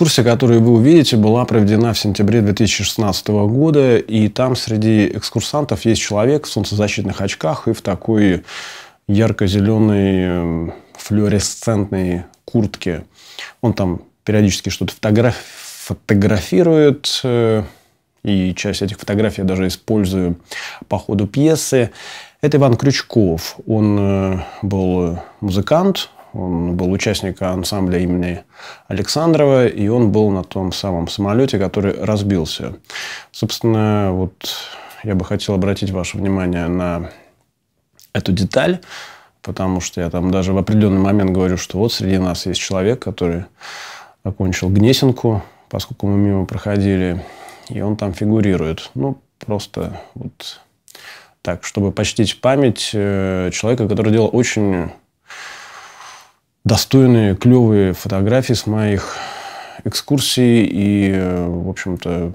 Экскурсия, которую вы увидите, была проведена в сентябре 2016 года, и там среди экскурсантов есть человек в солнцезащитных очках и в такой ярко-зеленой э, флуоресцентной куртке. Он там периодически что-то фотограф... фотографирует, э, и часть этих фотографий я даже использую по ходу пьесы. Это Иван Крючков. Он э, был музыкант, он был участником ансамбля имени Александрова, и он был на том самом самолете, который разбился. Собственно, вот я бы хотел обратить ваше внимание на эту деталь, потому что я там даже в определенный момент говорю, что вот среди нас есть человек, который окончил Гнесинку, поскольку мы мимо проходили, и он там фигурирует. Ну, просто вот так, чтобы почтить память э, человека, который делал очень достойные, клевые фотографии с моих экскурсий. И, э, в общем-то,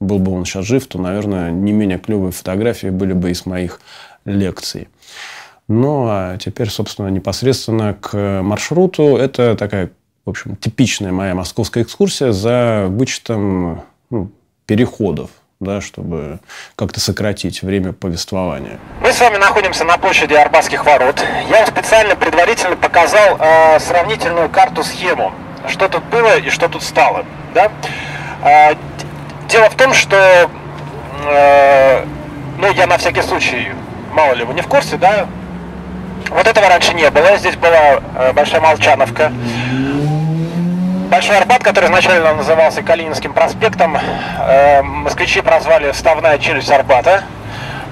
был бы он сейчас жив, то, наверное, не менее клевые фотографии были бы из моих лекций. Ну, а теперь, собственно, непосредственно к маршруту. Это такая, в общем, типичная моя московская экскурсия за вычетом ну, переходов да, чтобы как-то сократить время повествования. Мы с вами находимся на площади Арбатских ворот. Я вам специально предварительно показал э, сравнительную карту-схему, что тут было и что тут стало. Да? Э, дело в том, что, э, ну, я на всякий случай, мало ли вы не в курсе, да, вот этого раньше не было. Здесь была э, Большая Молчановка. Большой Арбат, который изначально назывался Калининским проспектом, э, москвичи прозвали «Вставная челюсть Арбата».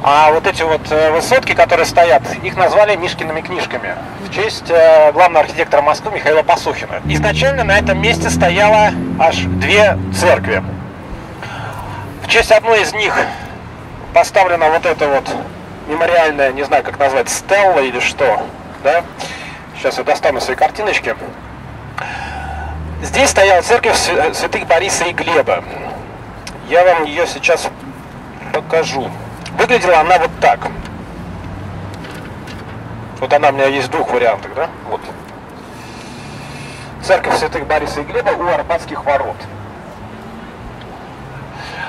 А вот эти вот э, высотки, которые стоят, их назвали Мишкиными книжками в честь э, главного архитектора Москвы Михаила Пасухина. Изначально на этом месте стояло аж две церкви. В честь одной из них поставлена вот эта вот мемориальная, не знаю, как назвать, стелла или что, да? Сейчас я достану свои картиночки. Здесь стояла церковь святых Бориса и Глеба. Я вам ее сейчас покажу. Выглядела она вот так. Вот она у меня есть в двух вариантах, да? Вот. Церковь святых Бориса и Глеба у Арбатских ворот.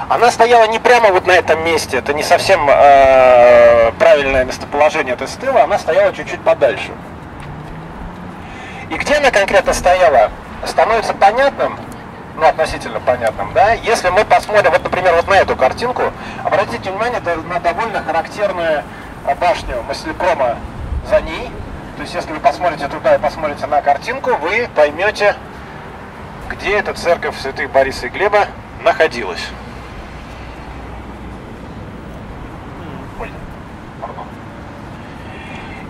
Она стояла не прямо вот на этом месте, это не совсем э, правильное местоположение этой стелы, она стояла чуть-чуть подальше. И где она конкретно стояла, становится понятным, ну, относительно понятным, да, если мы посмотрим, вот, например, вот на эту картинку, обратите внимание на довольно характерную башню Маслепрома за ней, то есть, если вы посмотрите туда и посмотрите на картинку, вы поймете, где эта церковь святых Бориса и Глеба находилась.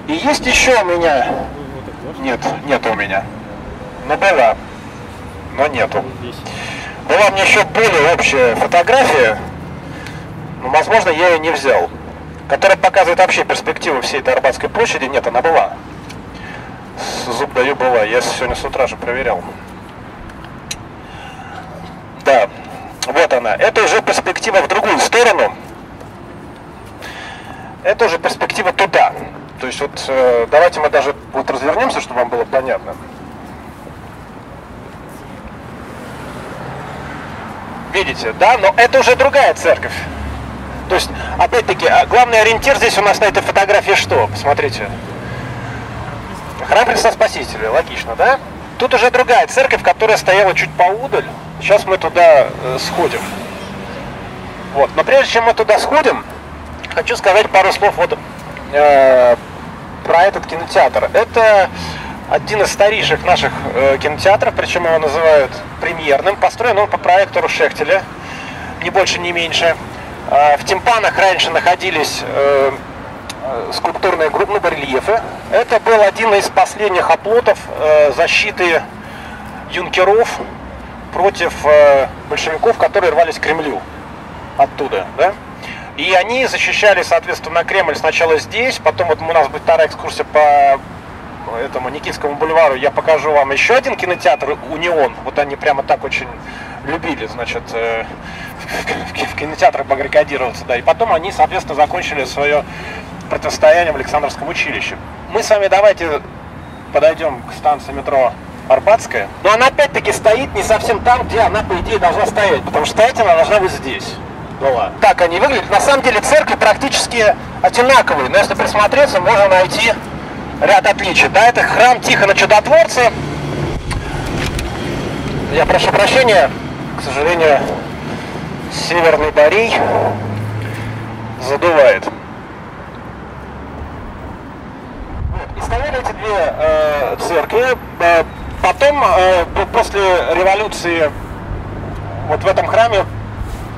И есть еще у меня... Нет, нет у меня. Но была. Но нету. Была мне еще более общая фотография, но, возможно, я ее не взял, которая показывает вообще перспективу всей этой Арбатской площади. Нет, она была. Зуб даю была. Я сегодня с утра же проверял. Да, вот она. Это уже перспектива в другую сторону. Это уже перспектива туда. То есть вот э, давайте мы даже вот развернемся, чтобы вам было понятно. Видите, да? Но это уже другая церковь. То есть, опять-таки, а главный ориентир здесь у нас на этой фотографии что? Посмотрите. Храм Христа Спасителя, логично, да? Тут уже другая церковь, которая стояла чуть поудаль. Сейчас мы туда э, сходим. Вот. Но прежде чем мы туда сходим, хочу сказать пару слов вот, э, про этот кинотеатр. Это один из старейших наших э, кинотеатров, причем его называют премьерным. Построен он по проектору Шехтеля, не больше, не меньше. Э, в тимпанах раньше находились э, э, скульптурные группы, ну, барельефы. Это был один из последних оплотов э, защиты юнкеров против э, большевиков, которые рвались к Кремлю оттуда, да? И они защищали, соответственно, Кремль сначала здесь, потом вот у нас будет вторая экскурсия по этому Никитскому бульвару я покажу вам еще один кинотеатр «Унион». Вот они прямо так очень любили, значит, э, в кинотеатрах баррикадироваться, да. И потом они, соответственно, закончили свое противостояние в Александровском училище. Мы с вами давайте подойдем к станции метро Арбатская. Но она опять-таки стоит не совсем там, где она, по идее, должна стоять, потому что стоять она должна быть здесь. Была. Так они выглядят. На самом деле церкви практически одинаковые, но если присмотреться, можно найти ряд отличий. Да, это храм Тихона Чудотворца. Я прошу прощения, к сожалению, Северный Борей задувает. И стояли эти две э, церкви. Э, потом, э, после революции, вот в этом храме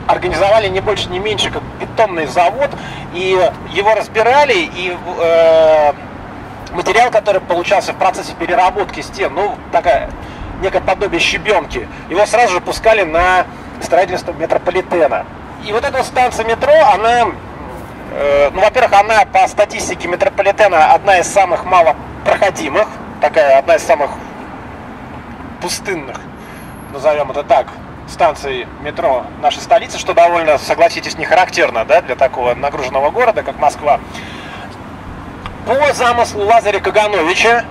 организовали не больше, не меньше, как бетонный завод, и его разбирали, и э, материал, который получался в процессе переработки стен, ну, такая некое подобие щебенки, его сразу же пускали на строительство метрополитена. И вот эта станция метро, она, э, ну, во-первых, она по статистике метрополитена одна из самых малопроходимых, такая одна из самых пустынных, назовем это так, станций метро нашей столицы, что довольно, согласитесь, не характерно да, для такого нагруженного города, как Москва. По замыслу Лазаря Кагановича,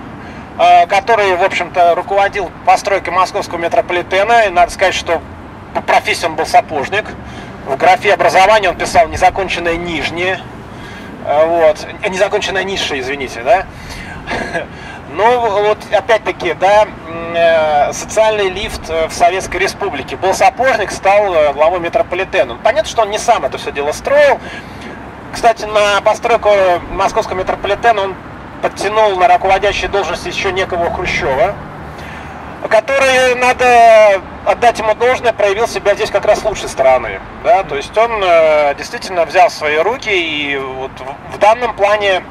э, который, в общем-то, руководил постройкой московского метрополитена, и надо сказать, что по профессии он был сапожник. В графе образования он писал незаконченное нижнее, э, вот, э, незаконченное низшее, извините, да. Но вот опять-таки, да, социальный лифт в Советской Республике. Был сапожник, стал главой метрополитена. Ну, понятно, что он не сам это все дело строил. Кстати, на постройку московского метрополитена он подтянул на руководящие должности еще некого Хрущева, который, надо отдать ему должное, проявил себя здесь как раз лучшей стороны. Да? То есть он э, действительно взял в свои руки и вот в данном плане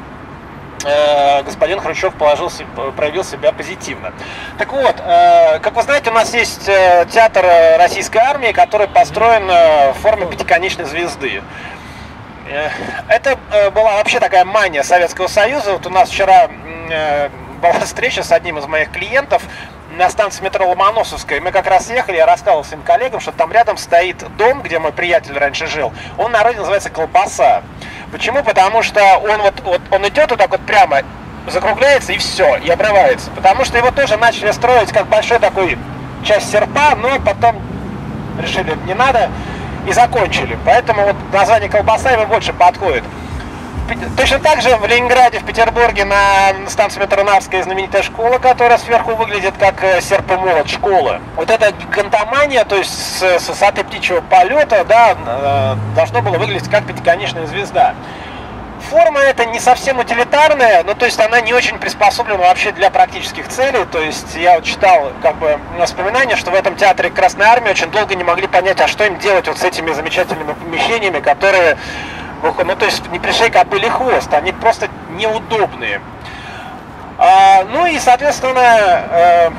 э, господин Хрущев положил, проявил себя позитивно. Так вот, э, как вы знаете, у нас есть театр российской армии, который построен в форме пятиконечной звезды. Э, это э, была вообще такая мания Советского Союза. Вот у нас вчера э, была встреча с одним из моих клиентов, на станции метро Ломоносовская. Мы как раз ехали, я рассказывал своим коллегам, что там рядом стоит дом, где мой приятель раньше жил. Он на родине называется Колбаса. Почему? Потому что он вот, вот он идет вот так вот прямо, закругляется и все, и обрывается. Потому что его тоже начали строить как большой такой часть серпа, но потом решили, не надо, и закончили. Поэтому вот название колбаса ему больше подходит. Точно так же в Ленинграде, в Петербурге на станции метро Нарвская знаменитая школа, которая сверху выглядит как э, серп и молот школы. Вот эта гигантомания, то есть с высоты птичьего полета, да, э, должно было выглядеть как пятиконечная звезда. Форма эта не совсем утилитарная, но то есть она не очень приспособлена вообще для практических целей. То есть я вот читал как бы воспоминания, что в этом театре Красной Армии очень долго не могли понять, а что им делать вот с этими замечательными помещениями, которые ну то есть не пришей кобыли хвост, они просто неудобные. А, ну и, соответственно, э,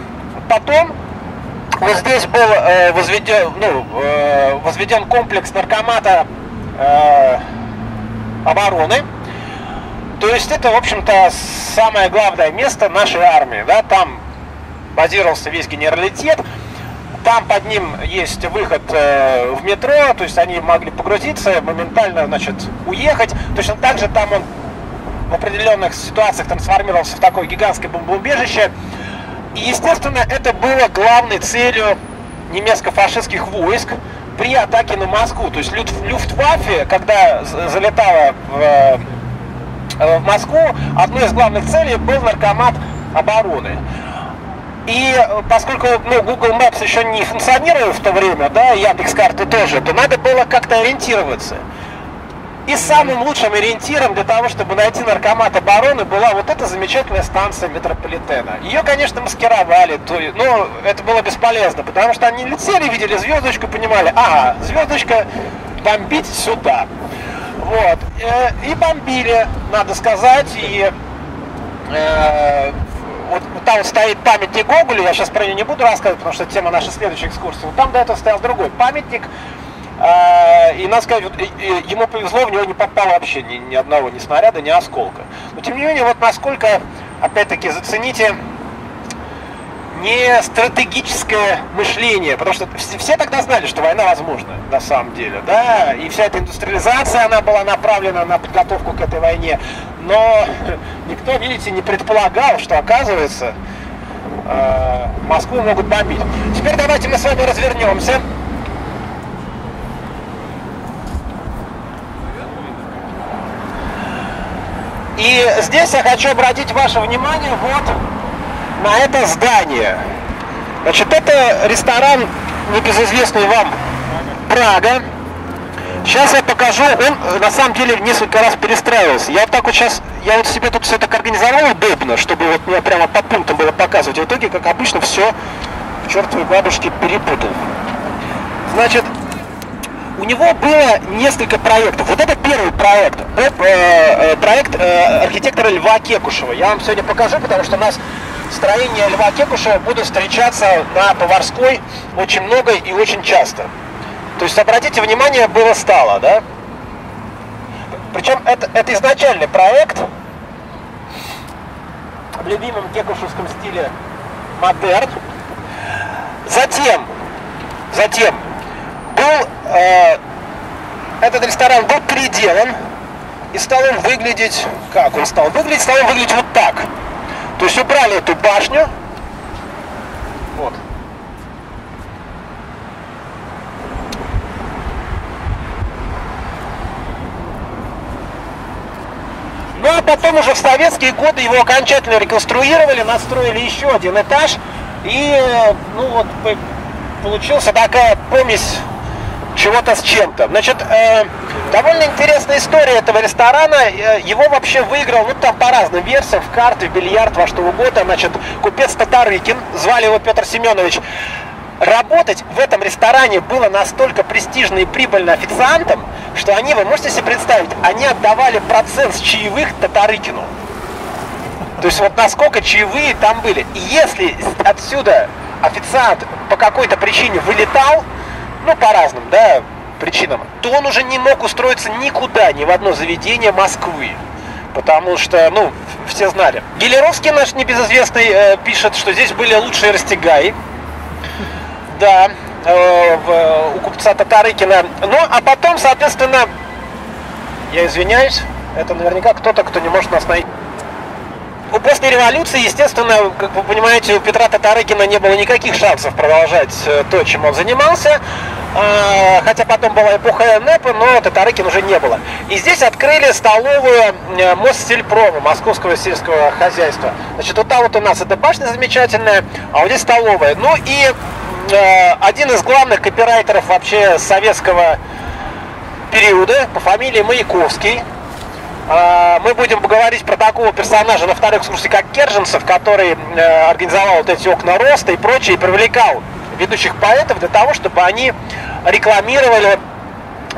потом вот здесь был э, возведен, ну, э, возведен комплекс наркомата э, обороны. То есть это, в общем-то, самое главное место нашей армии. Да? Там базировался весь генералитет. Там под ним есть выход э, в метро, то есть они могли погрузиться, моментально, значит, уехать. Точно так же там он в определенных ситуациях трансформировался в такое гигантское бомбоубежище. И, естественно, это было главной целью немецко-фашистских войск при атаке на Москву. То есть Люфтваффе, когда залетала в, э, в Москву, одной из главных целей был наркомат обороны. И э, поскольку ну, Google Maps еще не функционировал в то время, да, Яндекс карты тоже, то надо было как-то ориентироваться. И самым лучшим ориентиром для того, чтобы найти наркомат обороны, была вот эта замечательная станция метрополитена. Ее, конечно, маскировали, то, но это было бесполезно, потому что они летели, видели звездочку, понимали, ага, звездочка бомбить сюда. Вот. Э, и бомбили, надо сказать, и э, вот, там стоит памятник Гоголю, я сейчас про нее не буду рассказывать, потому что тема нашей следующей экскурсии. Но там до этого стоял другой памятник, э, и надо сказать, ему повезло, в него не попало вообще ни, ни одного, ни снаряда, ни осколка. Но тем не менее, вот насколько, опять-таки, зацените не стратегическое мышление, потому что все тогда знали, что война возможна на самом деле, да, и вся эта индустриализация, она была направлена на подготовку к этой войне, но никто, видите, не предполагал, что оказывается э, Москву могут бомбить. Теперь давайте мы с вами развернемся. И здесь я хочу обратить ваше внимание вот на это здание. Значит, это ресторан небезызвестный вам Прага. Сейчас я покажу, он на самом деле несколько раз перестраивался. Я вот так вот сейчас, я вот себе тут все так организовал удобно, чтобы вот мне прямо по пунктам было показывать. В итоге, как обычно, все к чертовой бабушке перепутал. Значит, у него было несколько проектов. Вот это первый проект. Это э, проект э, архитектора Льва Кекушева. Я вам сегодня покажу, потому что нас строение Льва Кекушева будут встречаться на Поварской очень много и очень часто. То есть, обратите внимание, было стало, да? Причем это, это изначальный проект в любимом кекушевском стиле модерн. Затем, затем был э, этот ресторан был переделан и стал он выглядеть как он стал выглядеть стал он выглядеть вот так то есть убрали эту башню вот Ну а потом уже в советские годы его окончательно реконструировали, настроили еще один этаж. И ну вот получился такая помесь чего-то с чем-то. Значит, э, довольно интересная история этого ресторана. Э, его вообще выиграл, ну там по разным версиям, в карты, в бильярд, во что угодно. Значит, купец Татарыкин, звали его Петр Семенович. Работать в этом ресторане было настолько престижно и прибыльно официантам, что они, вы можете себе представить, они отдавали процент с чаевых Татарыкину. То есть вот насколько чаевые там были. И если отсюда официант по какой-то причине вылетал, ну, по разным, да, причинам, то он уже не мог устроиться никуда, ни в одно заведение Москвы. Потому что, ну, все знали. Гелеровский наш небезызвестный э, пишет, что здесь были лучшие растягаи. Да, э, в, у купца Татарыкина. Ну, а потом, соответственно, я извиняюсь, это наверняка кто-то, кто не может нас найти. После революции, естественно, как вы понимаете, у Петра Татарыкина не было никаких шансов продолжать э, то, чем он занимался. А, хотя потом была эпоха НЭПа, но Татарыкин уже не было. И здесь открыли столовую э, Моссельпрома, Московского сельского хозяйства. Значит, вот там вот у нас эта башня замечательная, а вот здесь столовая. Ну и э, один из главных копирайтеров вообще советского периода по фамилии Маяковский, мы будем говорить про такого персонажа на второй экскурсии, как Керженцев, который э, организовал вот эти окна роста и прочее, и привлекал ведущих поэтов для того, чтобы они рекламировали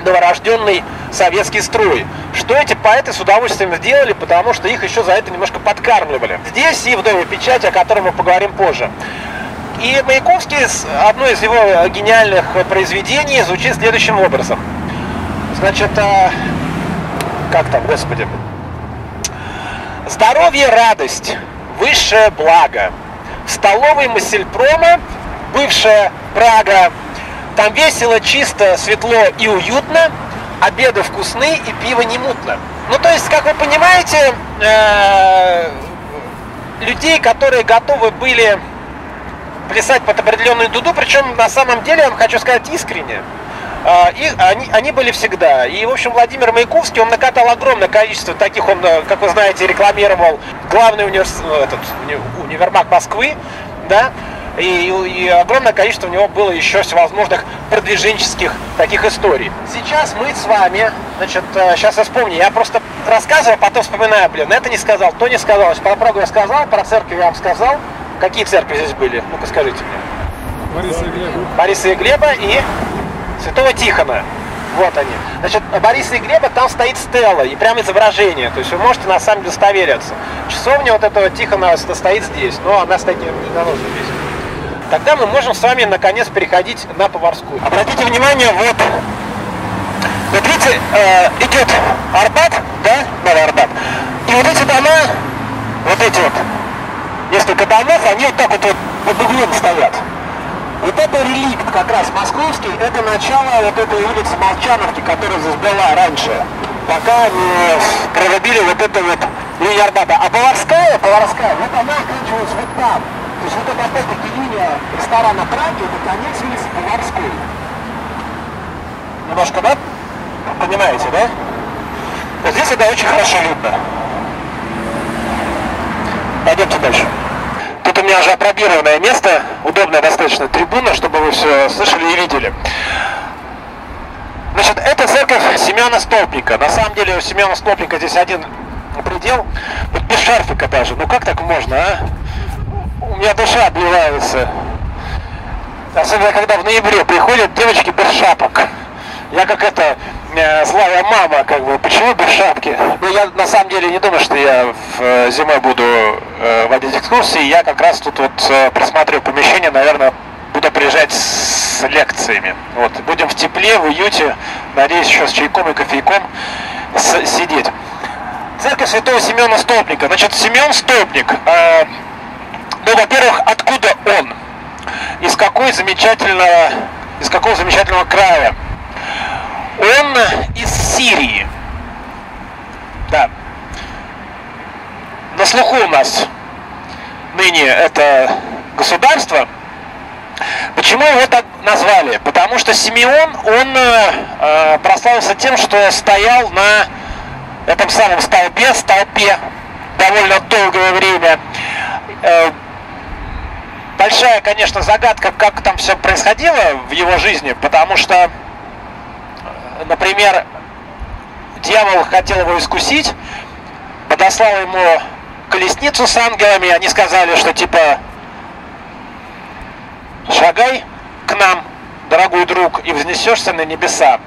новорожденный советский строй. Что эти поэты с удовольствием сделали, потому что их еще за это немножко подкармливали. Здесь и в Доме печати, о котором мы поговорим позже. И Маяковский, одно из его гениальных произведений, звучит следующим образом. Значит, э, как там, господи. Здоровье, радость, высшее благо. В столовой Массельпрома, бывшая Прага, там весело, чисто, светло и уютно, обеды вкусны и пиво не мутно. Ну, то есть, как вы понимаете, э, людей, которые готовы были плясать под определенную дуду, причем на самом деле, я вам хочу сказать искренне, и они, они были всегда. И, в общем, Владимир Маяковский, он накатал огромное количество таких, он, э, как вы знаете, рекламировал главный универс... Э, этот, универмаг Москвы, да, и, и огромное количество у него было еще всевозможных продвиженческих таких историй. Сейчас мы с вами, значит, сейчас э, я вспомню, я просто рассказываю, а потом вспоминаю, блин, это не сказал, то не сказал, про Прагу я сказал, про церковь я вам сказал. Какие церкви здесь были? Ну-ка скажите мне. Бориса и Глеба. Бориса и Глеба и Святого Тихона. Вот они. Значит, Бориса и Глеба там стоит стела и прям изображение. То есть вы можете на самом деле достовериться. Часовня вот этого Тихона стоит здесь, но она стоит не, не здесь. Тогда мы можем с вами наконец переходить на Поварскую. Обратите внимание, вот, вот видите, э, идет Арбат, да, Новый Арбат, и вот эти дома, вот эти вот, несколько домов, они вот так вот, вот под углом стоят. Вот это реликт как раз московский, это начало вот этой улицы Молчановки, которая здесь была раньше, пока не прорубили вот это вот линию Арбата. А Поварская, Поварская, вот она оканчивалась вот там. То есть вот это опять-таки линия ресторана Праги, это конец улицы Поварской. Немножко, да? Понимаете, да? Вот здесь это очень хорошо видно. Пойдемте дальше. Меня уже опробированное место, удобная достаточно трибуна, чтобы вы все слышали и видели. Значит, это церковь Семена Столпника. На самом деле у Семена Столпника здесь один предел, вот без шарфика даже. Ну как так можно, а? У меня душа обливается. Особенно, когда в ноябре приходят девочки без шапок. Я как это, э, злая мама, как бы, почему без шапки? Ну, я на самом деле не думаю, что я в, э, зимой буду э, водить экскурсии. Я как раз тут вот э, присмотрю помещение, наверное, буду приезжать с лекциями. Вот, будем в тепле, в уюте, надеюсь, еще с чайком и кофейком с- сидеть. Церковь Святого Семена Столпника. Значит, Семен Столпник, э, ну, во-первых, откуда он? Из какой замечательного, из какого замечательного края? Он из Сирии. Да. На слуху у нас ныне это государство. Почему его так назвали? Потому что Симеон, он э, прославился тем, что стоял на этом самом столбе, столпе довольно долгое время. Э, большая, конечно, загадка, как там все происходило в его жизни, потому что, например, дьявол хотел его искусить, подослал ему колесницу с ангелами, они сказали, что типа шагай к нам, дорогой друг, и вознесешься на небеса.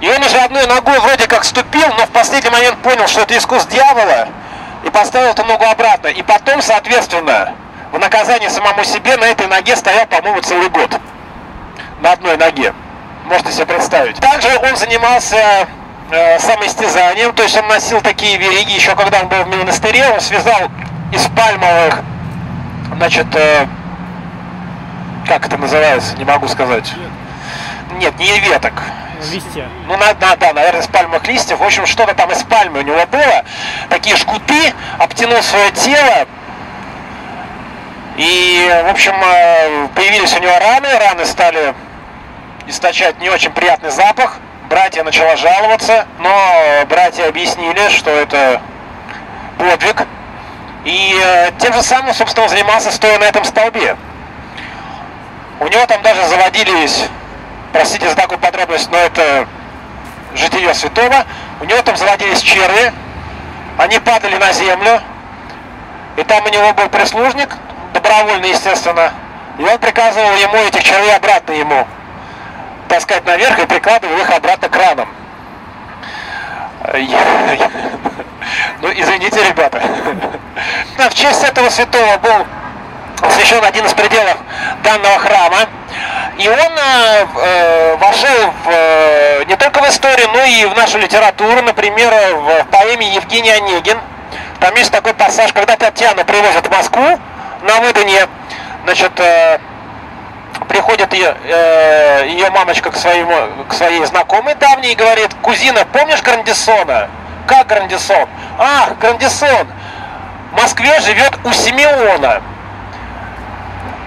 И он уже одной ногой вроде как ступил, но в последний момент понял, что это искус дьявола, и поставил эту ногу обратно. И потом, соответственно, в наказание самому себе на этой ноге стоял, по-моему, целый год. На одной ноге. Можете себе представить. Также он занимался э, самоистязанием, то есть он носил такие вериги, еще когда он был в монастыре, он связал из пальмовых, значит, э, как это называется, не могу сказать. Нет, не веток. Листья. Ну, на, на- да, наверное, из пальмовых листьев. В общем, что-то там из пальмы у него было. Такие жгуты, обтянул свое тело. И, в общем, э, появились у него раны. Раны стали источать не очень приятный запах. Братья начала жаловаться, но братья объяснили, что это подвиг. И э, тем же самым, собственно, занимался стоя на этом столбе. У него там даже заводились, простите за такую подробность, но это житие святого, у него там заводились черви, они падали на землю, и там у него был прислужник, добровольно, естественно, и он приказывал ему этих червей обратно ему таскать наверх и прикладывал их обратно к ранам. Ну, извините, ребята. В честь этого святого был освящен один из пределов данного храма. И он э, э, вошел в, э, не только в историю, но и в нашу литературу. Например, в поэме Евгений Онегин. Там есть такой пассаж, когда Татьяну привозят в Москву на выданье, значит, э, приходит ее, э, ее мамочка к, своему, к своей знакомой давней и говорит, кузина, помнишь Грандисона? Как Грандисон? Ах, Грандисон, в Москве живет у Симеона.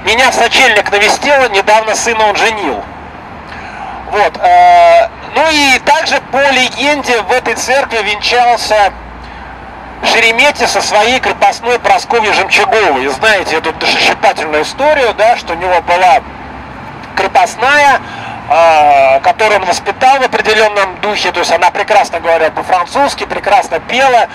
Меня сочельник навестила, недавно сына он женил. Вот. э, ну и также по легенде в этой церкви венчался Шереметьев со своей крепостной Прасковьей Жемчуговой. Знаете эту душещипательную историю, да, что у него была крепостная, которую он воспитал в определенном духе, то есть она прекрасно говорила по-французски, прекрасно пела,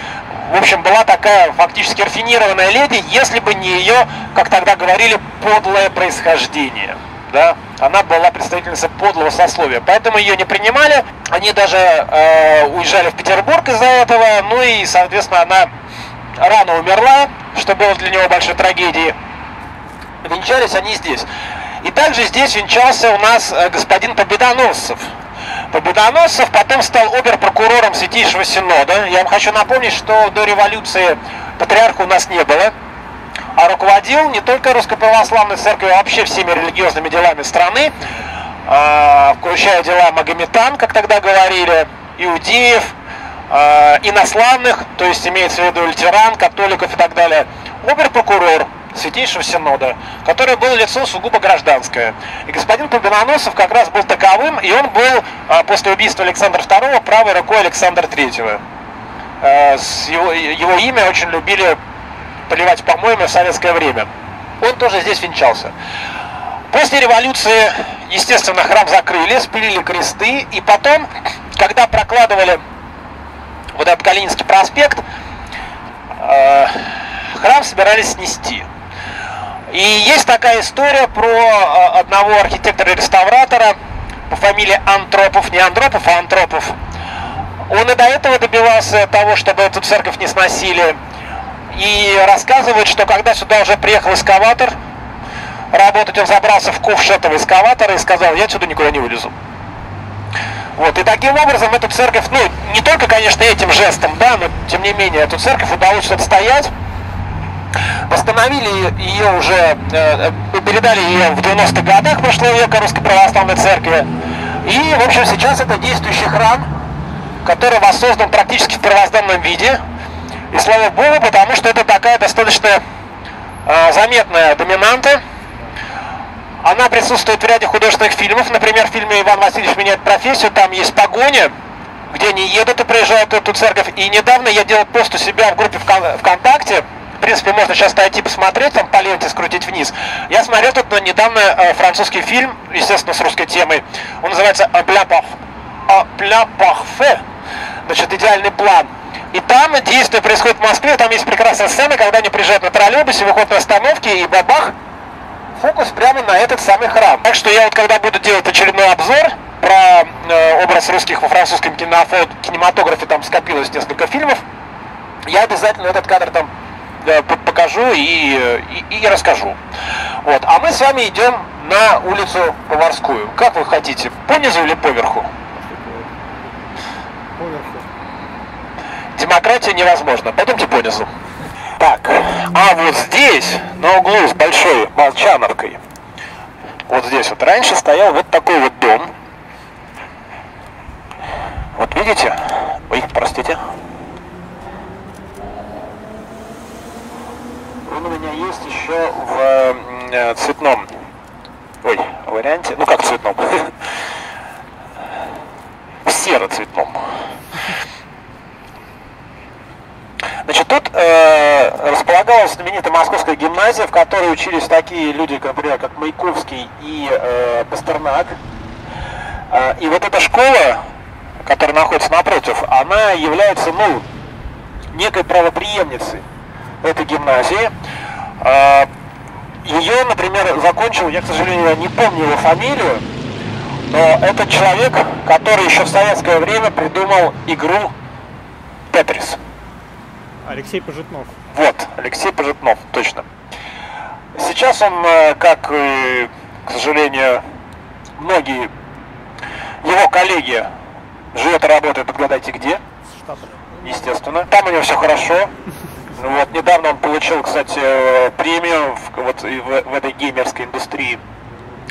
в общем, была такая фактически рафинированная леди, если бы не ее, как тогда говорили, подлое происхождение. Да? Она была представительницей подлого сословия, поэтому ее не принимали. Они даже э, уезжали в Петербург из-за этого, ну и, соответственно, она рано умерла, что было для него большой трагедией. Венчались они здесь. И также здесь венчался у нас э, господин Победоносцев. Победоносцев потом стал обер-прокурором Святейшего Синода. Я вам хочу напомнить, что до революции патриарха у нас не было, а руководил не только Русской Православной Церковью, а вообще всеми религиозными делами страны, а, включая дела Магометан, как тогда говорили, иудеев, а, инославных, то есть имеется в виду лютеран, католиков и так далее. Обер-прокурор. Святейшего Синода, который был лицо сугубо гражданское. И господин Победоносов как раз был таковым, и он был а, после убийства Александра II правой рукой Александра III. А, его, его имя очень любили поливать помоями в советское время. Он тоже здесь венчался. После революции, естественно, храм закрыли, спилили кресты, и потом, когда прокладывали вот этот Калининский проспект, э, храм собирались снести. И есть такая история про э, одного архитектора-реставратора по фамилии Антропов, не Андропов, а Антропов. Он и до этого добивался того, чтобы эту церковь не сносили. И рассказывает, что когда сюда уже приехал эскаватор, работать он забрался в ковш этого эскаватора и сказал, я отсюда никуда не вылезу. Вот, и таким образом эту церковь, ну, не только, конечно, этим жестом, да, но тем не менее, эту церковь удалось отстоять. Восстановили ее уже, э, передали ее в 90-х годах прошлого века Русской Православной Церкви. И, в общем, сейчас это действующий храм, который воссоздан практически в первозданном виде. И слава Богу, потому что это такая достаточно э, заметная доминанта она присутствует в ряде художественных фильмов. Например, в фильме «Иван Васильевич меняет профессию» там есть погоня, где они едут и проезжают эту церковь. И недавно я делал пост у себя в группе ВКонтакте. Принципе, можно сейчас найти посмотреть, там по ленте скрутить вниз. Я смотрел тут недавно э, французский фильм, естественно, с русской темой. Он называется «Пля парфе», значит, идеальный план. И там действие происходит в Москве, там есть прекрасная сцена, когда они приезжают на троллейбусе, выходят на остановке, и бабах, фокус прямо на этот самый храм. Так что я вот когда буду делать очередной обзор про э, образ русских во французском кинематографе, там скопилось несколько фильмов, я обязательно этот кадр там покажу и, и, и расскажу. Вот. А мы с вами идем на улицу Поварскую. Как вы хотите, по низу или поверху? Поверху. Демократия невозможна. Пойдемте по низу. Так, а вот здесь, на углу с большой Молчановкой, вот здесь вот раньше стоял вот такой вот дом. Вот видите? Ой, простите. Он у меня есть еще в э, цветном, ой, варианте, ну как цветном, в серо-цветном. Значит, тут э, располагалась знаменитая московская гимназия, в которой учились такие люди, например, как Маяковский и э, Пастернак. Э, и вот эта школа, которая находится напротив, она является, ну, некой правоприемницей этой гимназии. Э, ее, например, закончил, я, к сожалению, не помню его фамилию, но это человек, который еще в советское время придумал игру Тетрис. Алексей Пожитнов. Вот, Алексей Пожитнов, точно. Сейчас он, э, как, к сожалению, многие его коллеги живет и работает, отгадайте где? Естественно. Там у него все хорошо. Вот, недавно он получил, кстати, э, премию в, вот, в, в этой геймерской индустрии.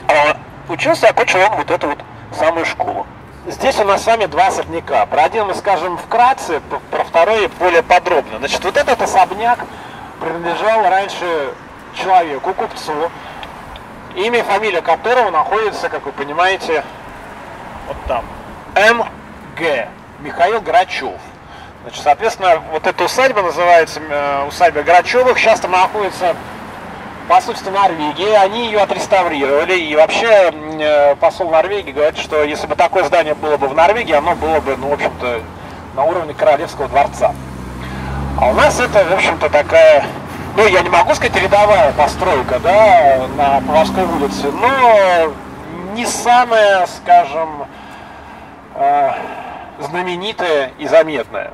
А учился, окончил он вот эту вот самую школу. Здесь у нас с вами два особняка. Про один мы скажем вкратце, про второй более подробно. Значит, вот этот особняк принадлежал раньше человеку, купцу, имя и фамилия которого находится, как вы понимаете, вот там. М.Г. Михаил Грачев. Значит, соответственно, вот эта усадьба называется э, усадьба Грачевых, сейчас там находится посольство Норвегии, они ее отреставрировали, и вообще э, посол Норвегии говорит, что если бы такое здание было бы в Норвегии, оно было бы, ну, в общем-то, на уровне Королевского дворца. А у нас это, в общем-то, такая, ну, я не могу сказать рядовая постройка, да, на Поварской улице, но не самая, скажем, э, знаменитая и заметная.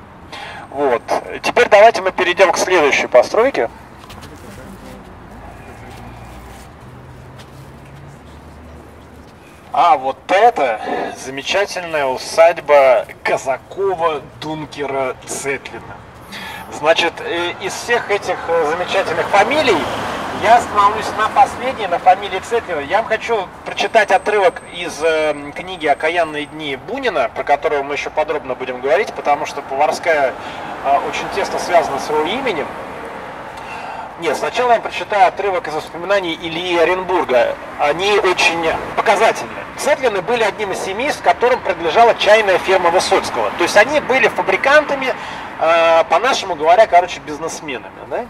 Вот. Теперь давайте мы перейдем к следующей постройке. А вот это замечательная усадьба Казакова Дункера Цетлина. Значит, э, из всех этих э, замечательных фамилий я остановлюсь на последней, на фамилии Цетлина. Я вам хочу прочитать отрывок из э, книги «Окаянные дни» Бунина, про которую мы еще подробно будем говорить, потому что Поварская очень тесно связана с его именем. Нет, сначала я прочитаю отрывок из воспоминаний Ильи Оренбурга. Они очень показательны. Цетлины были одним из семейств, которым принадлежала чайная ферма Высоцкого. То есть они были фабрикантами, по-нашему говоря, короче, бизнесменами. Да?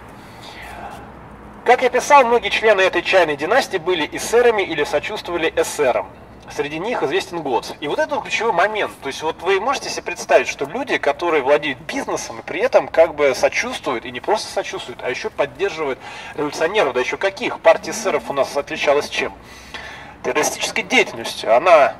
Как я писал, многие члены этой чайной династии были эсерами или сочувствовали эсерам. Среди них известен год. И вот это ключевой момент. То есть вот вы можете себе представить, что люди, которые владеют бизнесом и при этом как бы сочувствуют, и не просто сочувствуют, а еще поддерживают революционеров, да еще каких? Партия эсеров у нас отличалась чем? Террористической деятельностью. Она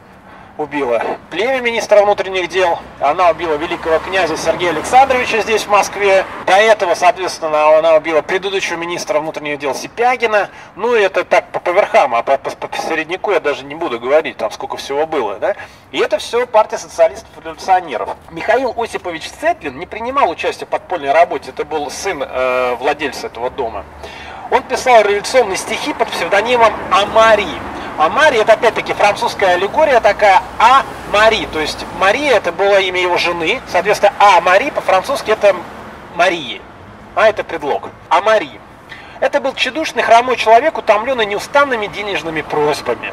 убила племя министра внутренних дел, она убила великого князя Сергея Александровича здесь, в Москве. До этого, соответственно, она убила предыдущего министра внутренних дел Сипягина. Ну, это так по поверхам, а по, по, по середняку я даже не буду говорить, там сколько всего было. Да? И это все партия социалистов-революционеров. Михаил Осипович Цетлин не принимал участие в подпольной работе, это был сын э, владельца этого дома. Он писал революционные стихи под псевдонимом Амари. А Мария это опять-таки французская аллегория такая А Мари. То есть Мария это было имя его жены. Соответственно, А Мари по-французски это Марии. А это предлог. А Мари. Это был тщедушный хромой человек, утомленный неустанными денежными просьбами.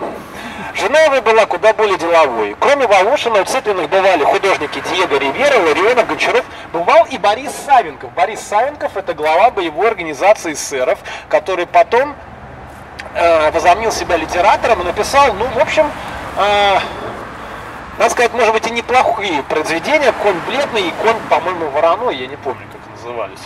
Жена его была куда более деловой. Кроме Волошина, у Цеплиных бывали художники Диего Ривера, Ларионов, Гончаров. Бывал и Борис Савенков. Борис Савенков – это глава боевой организации эсеров, который потом э, возомнил себя литератором и написал, ну, в общем, э, надо сказать, может быть, и неплохие произведения. «Конь бледный» и «Конь, по-моему, вороной», я не помню, как назывались.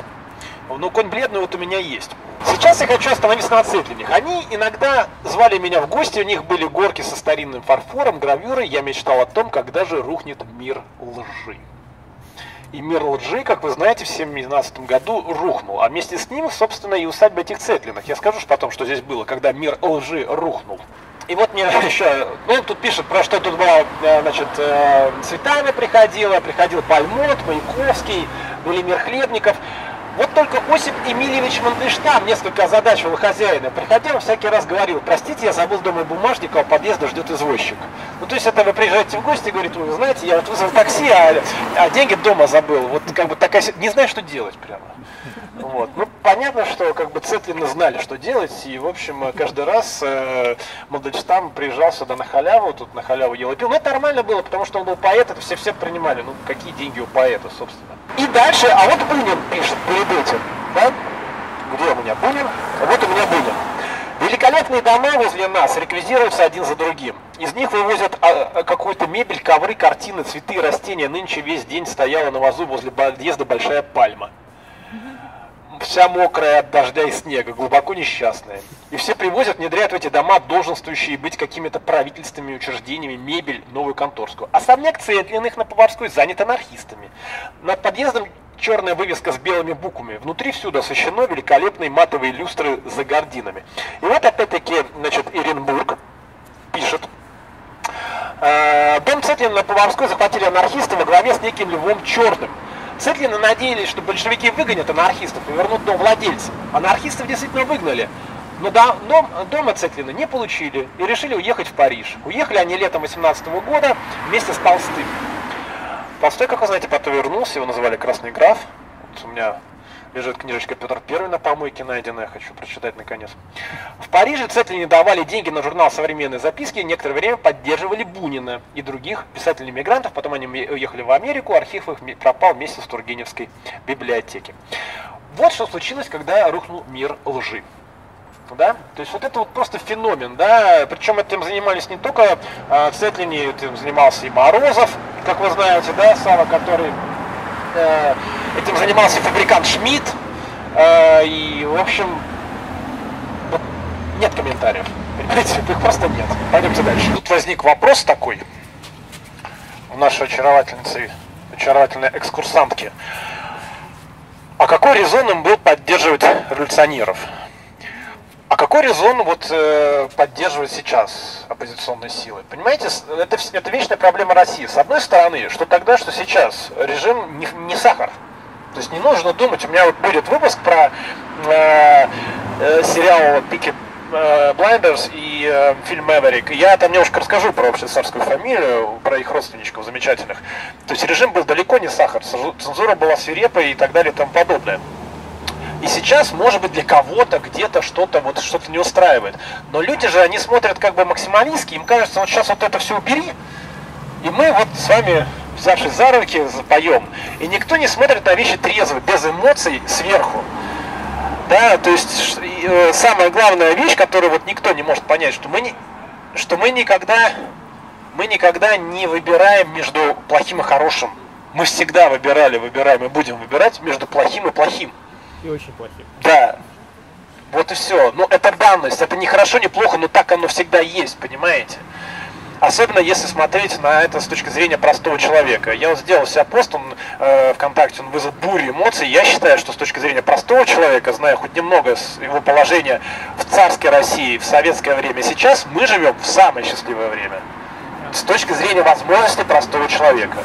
Но «Конь бледный» вот у меня есть. Сейчас я хочу остановиться на Цетлиних. Они иногда звали меня в гости, у них были горки со старинным фарфором, гравюрой. Я мечтал о том, когда же рухнет мир лжи. И мир лжи, как вы знаете, в 1917 году рухнул. А вместе с ним, собственно, и усадьба этих Цетлиных. Я скажу потом, что здесь было, когда мир лжи рухнул. И вот мне еще, ну, тут пишет про что тут было, э, значит, э, Цветами приходила, приходил Бальмот, Маяковский, Велимир Хлебников. Вот только Осип Эмильевич Мандельштам несколько озадачивал хозяина. Приходя, всякий раз говорил, простите, я забыл дома бумажник, а у подъезда ждет извозчик. Ну, то есть это вы приезжаете в гости и говорите, вы знаете, я вот вызвал такси, а, а деньги дома забыл. Вот как бы такая, не знаю, что делать прямо. Вот. Ну, понятно, что как бы Цетлины знали, что делать, и, в общем, каждый раз э, Мандельштам приезжал сюда на халяву, тут на халяву ел и пил. Но это нормально было, потому что он был поэт, это все все принимали. Ну, какие деньги у поэта, собственно. И дальше, а вот Бунин пишет перед этим, да? Где у меня Бунин? Вот у меня Бунин. Великолепные дома возле нас реквизируются один за другим. Из них вывозят а, а, какую-то мебель, ковры, картины, цветы, растения. Нынче весь день стояла на вазу возле подъезда большая пальма вся мокрая от дождя и снега, глубоко несчастная. И все привозят, внедряют в эти дома долженствующие быть какими-то правительственными учреждениями, мебель, новую конторскую. Особняк Цетлиных на Поварской занят анархистами. Над подъездом черная вывеска с белыми буквами. Внутри всюду освещено великолепные матовые люстры за гординами. И вот опять-таки, значит, Иренбург пишет. «Э, Дом Цетлина на Поварской захватили анархисты во главе с неким Львом Черным. Цетлины надеялись, что большевики выгонят анархистов и вернут дом владельцам. Анархистов действительно выгнали. Но дом, дома Цетлина не получили и решили уехать в Париж. Уехали они летом 18 года вместе с Толстым. Толстой, как вы знаете, потом вернулся, его называли Красный граф. Вот у меня лежит книжечка Петр Первый на помойке найденная, хочу прочитать наконец. В Париже Цетлине давали деньги на журнал «Современные записки», некоторое время поддерживали Бунина и других писателей-мигрантов, потом они уехали в Америку, архив их пропал вместе с Тургеневской библиотеки. Вот что случилось, когда рухнул мир лжи. Да? То есть вот это вот просто феномен, да, причем этим занимались не только э, а, Цетлини, этим занимался и Морозов, как вы знаете, да, Сава, который Этим занимался фабрикант Шмидт. Э, и, в общем, нет комментариев. Понимаете, их просто нет. Пойдемте дальше. Тут возник вопрос такой у нашей очаровательницы, очаровательной экскурсантки. А какой резон им был поддерживать революционеров? Какой резон вот э, поддерживать сейчас оппозиционные силы? Понимаете, это, это вечная проблема России. С одной стороны, что тогда, что сейчас, режим не, не сахар. То есть не нужно думать, у меня вот будет выпуск про э, э, сериал Peaky Blinders и э, фильм Maverick. Я там немножко расскажу про вообще царскую фамилию, про их родственничков замечательных. То есть режим был далеко не сахар, цензура была свирепой и так далее и тому подобное. И сейчас, может быть, для кого-то где-то что-то вот что-то не устраивает. Но люди же, они смотрят как бы максималистски, им кажется, вот сейчас вот это все убери, и мы вот с вами, взявшись за руки, запоем. И никто не смотрит на вещи трезво, без эмоций, сверху. Да, то есть э, самая главная вещь, которую вот никто не может понять, что мы не, что мы никогда, мы никогда не выбираем между плохим и хорошим. Мы всегда выбирали, выбираем и будем выбирать между плохим и плохим. И очень плохим. Да. Вот и все. Ну, это данность. Это не хорошо, не плохо, но так оно всегда есть, понимаете? Особенно если смотреть на это с точки зрения простого человека. Я вот сделал себе пост, он э, ВКонтакте, он вызвал бурю эмоций. Я считаю, что с точки зрения простого человека, зная хоть немного его положения в царской России в советское время, сейчас мы живем в самое счастливое время. С точки зрения возможностей простого человека.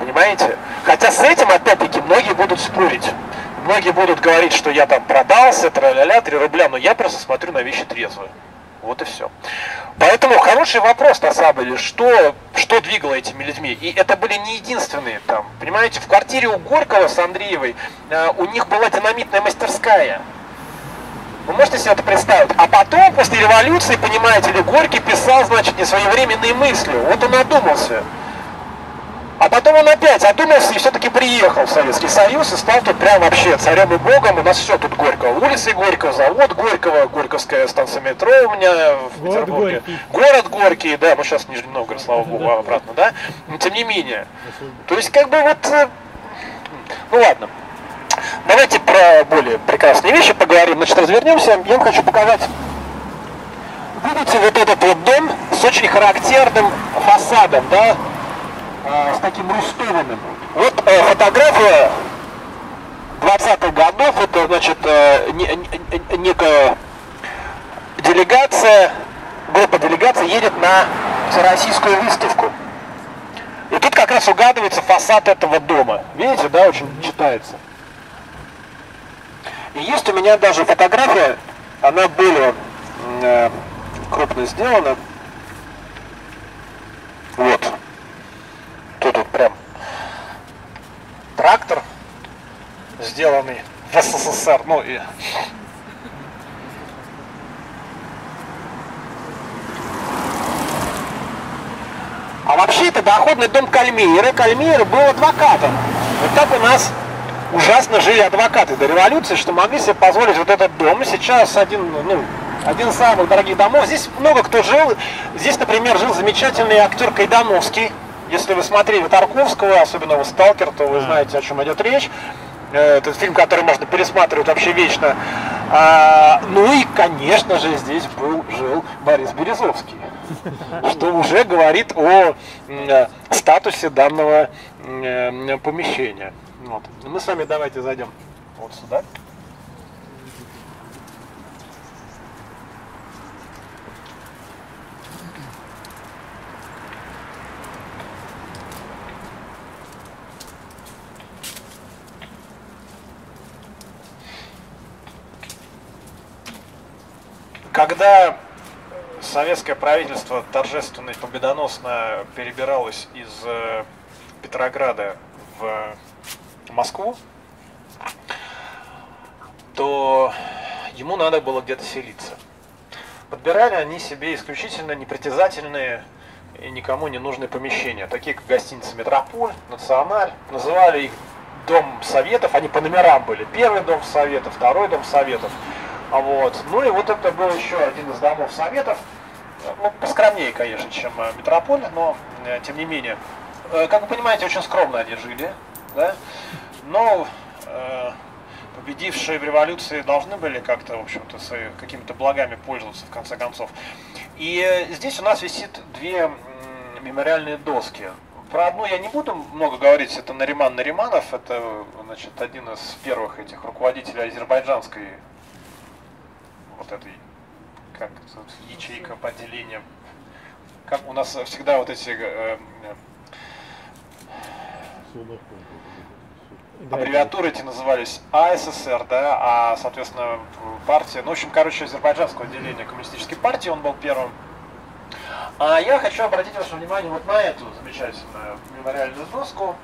Понимаете? Хотя с этим, опять-таки, многие будут спорить. Многие будут говорить, что я там продался, тра-ля-ля, 3 рубля, но я просто смотрю на вещи трезво. Вот и все. Поэтому хороший вопрос, на самом деле, что, что двигало этими людьми. И это были не единственные там. Понимаете, в квартире у Горького с Андреевой э, у них была динамитная мастерская. Вы можете себе это представить? А потом, после революции, понимаете ли, Горький писал, значит, несвоевременные мысли. Вот он одумался. А потом он опять одумался и все-таки приехал в Советский Союз и стал тут прям вообще царем и богом. У нас все тут Горького. Улицы Горького, завод Горького, Горьковская станция метро у меня в Город Петербурге. Горький. Город Горький, да, мы сейчас в Нижний Новгород, слава богу, обратно, да? Но тем не менее. То есть как бы вот... э, Ну ладно. Давайте про более прекрасные вещи поговорим. Значит, развернемся. Я вам хочу показать Видите вот этот вот дом с очень характерным фасадом, да, э, с таким рустованным. Вот э, фотография 20-х годов, это значит э, не- не- некая делегация, группа делегаций едет на всероссийскую выставку. И тут как раз угадывается фасад этого дома. Видите, да, очень читается. И есть у меня даже фотография, она более э, крупно сделана. Вот. Тут вот прям трактор, сделанный в СССР. Ну и А вообще это доходный дом Кальмейера. Кальмейер был адвокатом. Вот так у нас ужасно жили адвокаты до революции, что могли себе позволить вот этот дом. Сейчас один, ну, один из самых дорогих домов. Здесь много кто жил. Здесь, например, жил замечательный актер Кайдановский. Если вы смотрели Тарковского, особенно его «Сталкер», то вы знаете, о чем идет речь. Э, Это фильм, который можно пересматривать вообще вечно. А, ну и, конечно же, здесь был, жил Борис Березовский. Что уже говорит о э, статусе данного э, помещения. Вот. Мы с вами давайте зайдем вот сюда. Когда советское правительство торжественно и победоносно перебиралось из э, Петрограда в Москву, то ему надо было где-то селиться. Подбирали они себе исключительно непритязательные и никому не нужные помещения, такие как гостиница «Метрополь», «Националь». Называли их Дом Советов, они по номерам были. Первый Дом Советов, второй Дом Советов. А Вот. Ну и вот это был еще один из домов Советов. Ну, поскромнее, конечно, чем э, Метрополь, но э, тем не менее. Э, Как вы понимаете, очень скромно они жили, да? Но победившие в революции должны были как-то, в общем-то, какими-то благами пользоваться, в конце концов. И здесь у нас висит две мемориальные доски. Про одну я не буду много говорить, это Нариман Нариманов, это значит, один из первых этих руководителей азербайджанской вот этой как ячейка поделения. Как у нас всегда вот эти э, э, аббревиатуры эти назывались АССР, да, а, соответственно, партия, ну, в общем, короче, азербайджанского отделения коммунистической партии, он был первым. А я хочу обратить ваше внимание вот на эту замечательную мемориальную доску.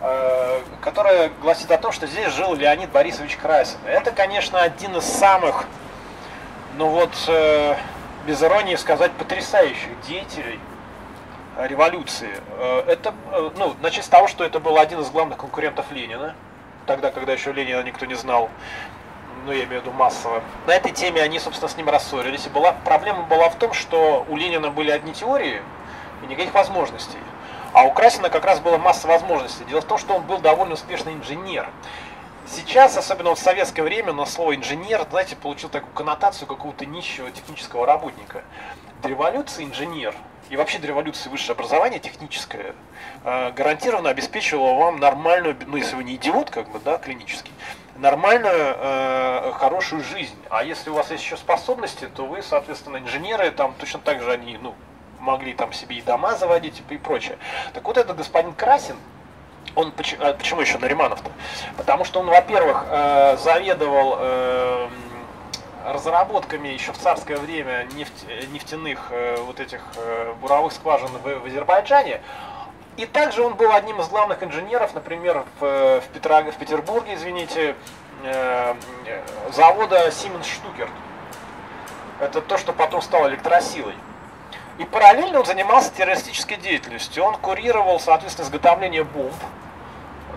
э, которая гласит о том, что здесь жил Леонид Борисович Красин. Это, конечно, один из самых, ну вот, э, без иронии сказать, потрясающих деятелей революции. Э, это, э, ну, начать с того, что это был один из главных конкурентов Ленина, тогда, когда еще Ленина никто не знал, ну, я имею в виду массово. На этой теме они, собственно, с ним рассорились. И была, проблема была в том, что у Ленина были одни теории и никаких возможностей. А у Красина как раз была масса возможностей. Дело в том, что он был довольно успешный инженер. Сейчас, особенно в советское время, на слово инженер, знаете, получил такую коннотацию какого-то нищего технического работника. До революции инженер и вообще до революции высшее образование техническое э, гарантированно обеспечивало вам нормальную, ну если вы не идиот, как бы, да, клинический, нормальную, э, хорошую жизнь. А если у вас есть еще способности, то вы, соответственно, инженеры, там точно так же они, ну, могли там себе и дома заводить и прочее. Так вот этот господин Красин, он почему, почему еще Нариманов-то? Потому что он, во-первых, э, заведовал э, разработками еще в царское время нефть, нефтяных э, вот этих буровых скважин в, в Азербайджане. И также он был одним из главных инженеров, например, в, в, Петро, в Петербурге, извините, завода Siemens Stuttgart. Это то, что потом стало электросилой. И параллельно он занимался террористической деятельностью. Он курировал, соответственно, изготовление бомб.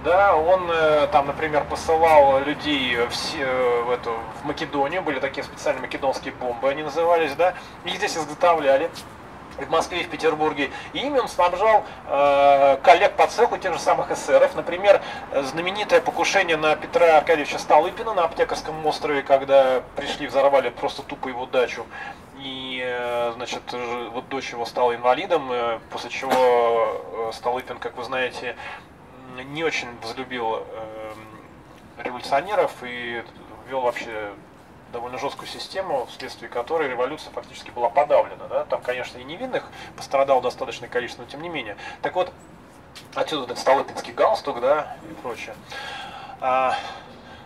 Да, он э, там, например, посылал людей в, э, в, эту, в Македонию, были такие специальные македонские бомбы, они назывались, да, их здесь изготовляли в Москве и в Петербурге. И ими он снабжал э, коллег по цеху тех же самых эсеров. Например, знаменитое покушение на Петра Аркадьевича Столыпина на Аптекарском острове, когда пришли, взорвали просто тупо его дачу. И, э, значит, вот дочь его стала инвалидом, э, после чего э, Столыпин, как вы знаете, не очень возлюбил революционеров и ввел вообще довольно жесткую систему, вследствие которой революция фактически была подавлена. Да? Там, конечно, и невинных пострадало достаточное количество, но тем не менее. Так вот, отсюда этот столыпинский галстук, да, и прочее. А,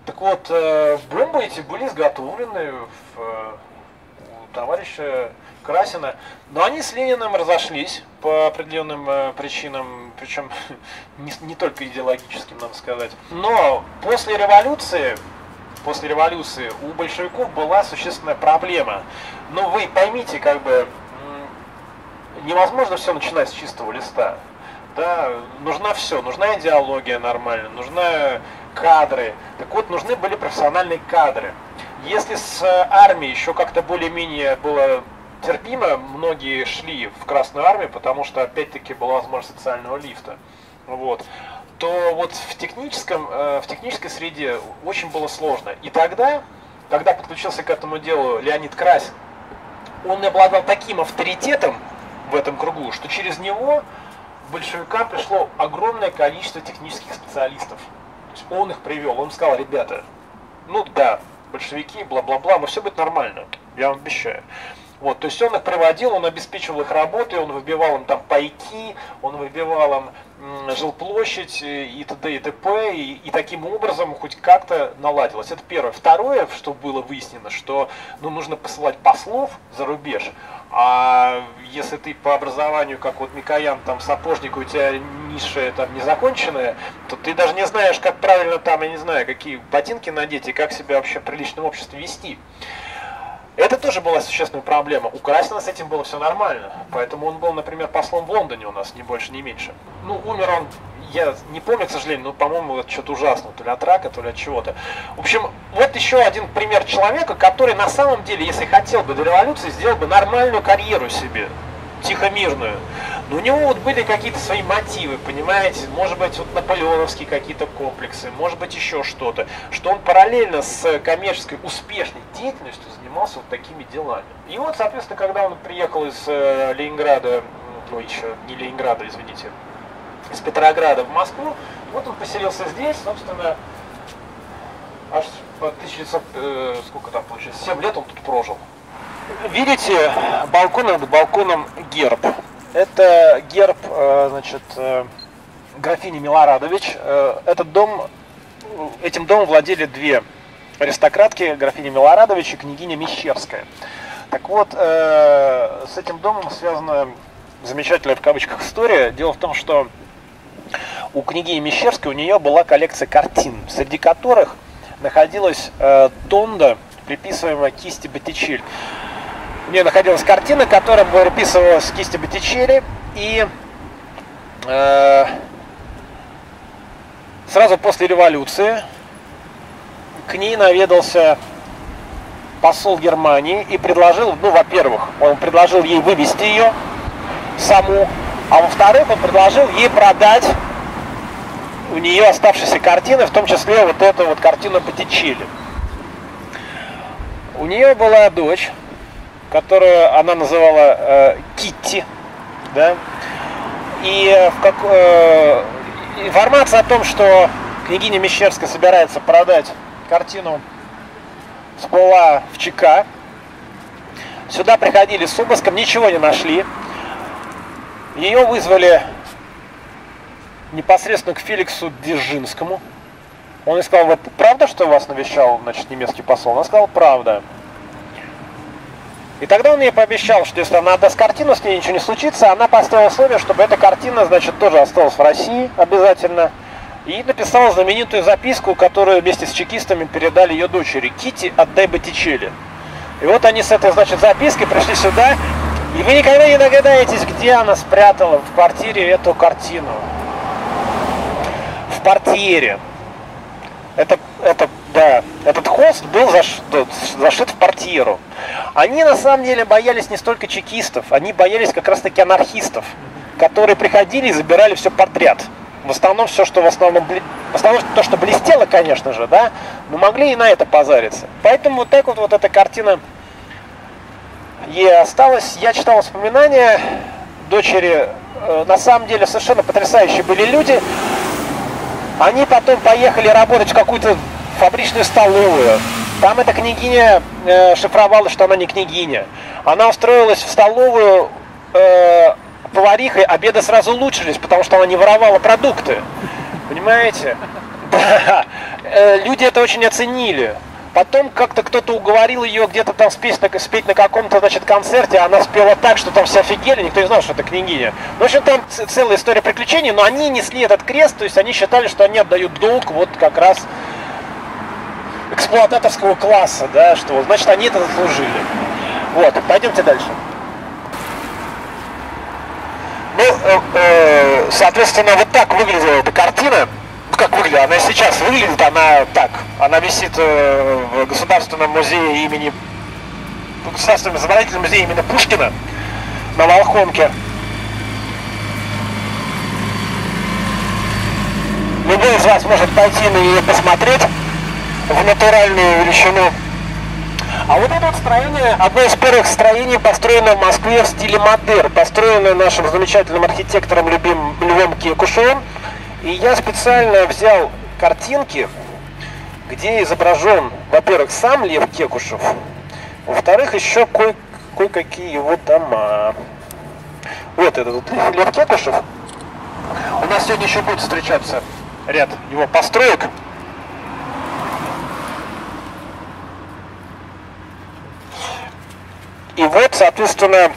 так вот, бомбы эти были изготовлены в товарища Красина. Но они с Лениным разошлись по определенным э, причинам, причем не, не только идеологическим, надо сказать. Но после революции, после революции у большевиков была существенная проблема. Но вы поймите, как бы невозможно все начинать с чистого листа. Да, нужна все, нужна идеология нормальная, нужна кадры. Так вот, нужны были профессиональные кадры. Если с э, армией еще как-то более-менее было терпимо, многие шли в Красную Армию, потому что опять-таки была возможность социального лифта. Вот то вот в, техническом, э, в технической среде очень было сложно. И тогда, когда подключился к этому делу Леонид Красин, он обладал таким авторитетом в этом кругу, что через него большевикам пришло огромное количество технических специалистов. То есть он их привел, он сказал, ребята, ну да, большевики, бла-бла-бла, но все будет нормально, я вам обещаю. Вот, то есть он их приводил, он обеспечивал их работой, он выбивал им там пайки, он выбивал им жилплощадь и т.д. и т.п. И, и таким образом хоть как-то наладилось. Это первое. Второе, что было выяснено, что ну, нужно посылать послов за рубеж, а если ты по образованию, как вот Микоян, там сапожник, у тебя ниша там незаконченная, то ты даже не знаешь, как правильно там, я не знаю, какие ботинки надеть и как себя вообще в приличном обществе вести. Это тоже была существенная проблема. У Красина с этим было все нормально. Поэтому он был, например, послом в Лондоне у нас, ни больше, ни меньше. Ну, умер он, я не помню, к сожалению, но, по-моему, это что-то ужасно. То ли от рака, то ли от чего-то. В общем, вот еще один пример человека, который на самом деле, если хотел бы до революции, сделал бы нормальную карьеру себе. Тихомирную. Но у него вот были какие-то свои мотивы, понимаете? Может быть, вот наполеоновские какие-то комплексы, может быть, еще что-то. Что он параллельно с коммерческой успешной деятельностью занимался вот такими делами. И вот, соответственно, когда он приехал из э, Ленинграда, ну, еще не Ленинграда, извините, из Петрограда в Москву, вот он поселился здесь, собственно, аж по 1900, э, сколько там получается, 7 лет он тут прожил. Видите, балкон над балконом герб. Это герб, э, значит, э, графини Милорадович. Э, этот дом, этим домом владели две аристократки, графиня Милорадович и княгиня Мещерская. Так вот, с этим домом связана замечательная в кавычках история. Дело в том, что у княгини Мещерской, у нее была коллекция картин, среди которых находилась э, Тонда, приписываемая кисти Боттичелли. У нее находилась картина, которая приписывалась кисти Боттичелли, и э, сразу после революции к ней наведался посол Германии и предложил, ну, во-первых, он предложил ей вывести ее саму, а во-вторых, он предложил ей продать у нее оставшиеся картины, в том числе вот эту вот картину Боттичелли. У нее была дочь, которую она называла э, Китти, да, и в как, э, информация о том, что княгиня Мещерская собирается продать картину, всплыла в ЧК. Сюда приходили с обыском, ничего не нашли. Ее вызвали непосредственно к Феликсу Дзержинскому. Он ей сказал, вы правда, что вас навещал значит, немецкий посол? Она сказала, правда. И тогда он ей пообещал, что если она отдаст картину, с ней ничего не случится, она поставила условие, чтобы эта картина, значит, тоже осталась в России обязательно. И написала знаменитую записку, которую вместе с чекистами передали ее дочери. Кити, отдай Боттичелли. И вот они с этой, значит, запиской пришли сюда, и вы никогда не догадаетесь, где она спрятала в квартире эту картину. В портьере. Это, это, да, этот хост был заш, зашит в портьеру. Они на самом деле боялись не столько чекистов, они боялись как раз таки анархистов, которые приходили и забирали все подряд. В основном все, что в основном, в основном то, что блестело, конечно же, да, но могли и на это позариться. Поэтому вот так вот, вот эта картина ей осталась. Я читал воспоминания дочери, э, на самом деле совершенно потрясающие были люди. Они потом поехали работать в какую-то фабричную столовую. Там эта княгиня э, шифровала, что она не княгиня. Она устроилась в столовую э, поварихой, обеды сразу улучшились, потому что она не воровала продукты. Понимаете? Э, люди это очень оценили. Потом как-то кто-то уговорил ее где-то там спеть на, спеть на каком-то, значит, концерте, она спела так, что там все офигели, никто не знал, что это княгиня. В общем, там целая история приключений, но они несли этот крест, то есть они считали, что они отдают долг вот как раз эксплуататорского класса, да, что значит они это заслужили. Вот, пойдемте дальше. Ну, э, э, соответственно, вот так выглядела эта картина как выглядит? Она сейчас выглядит, она так. Она висит э, в Государственном музее имени... В Государственном изобразительном музее имени Пушкина на Волхонке. Любой из вас может пойти на нее посмотреть в натуральную величину. А вот это вот строение, одно из первых строений, построено в Москве в стиле модерн, построено нашим замечательным архитектором любим, Львом Кекушевым. И я специально взял картинки, где изображен, во-первых, сам Лев Кекушев, во-вторых, еще кое- кое-какие его дома. Вот этот вот Лев Кекушев. У нас сегодня еще будет встречаться ряд его построек. И вот, соответственно,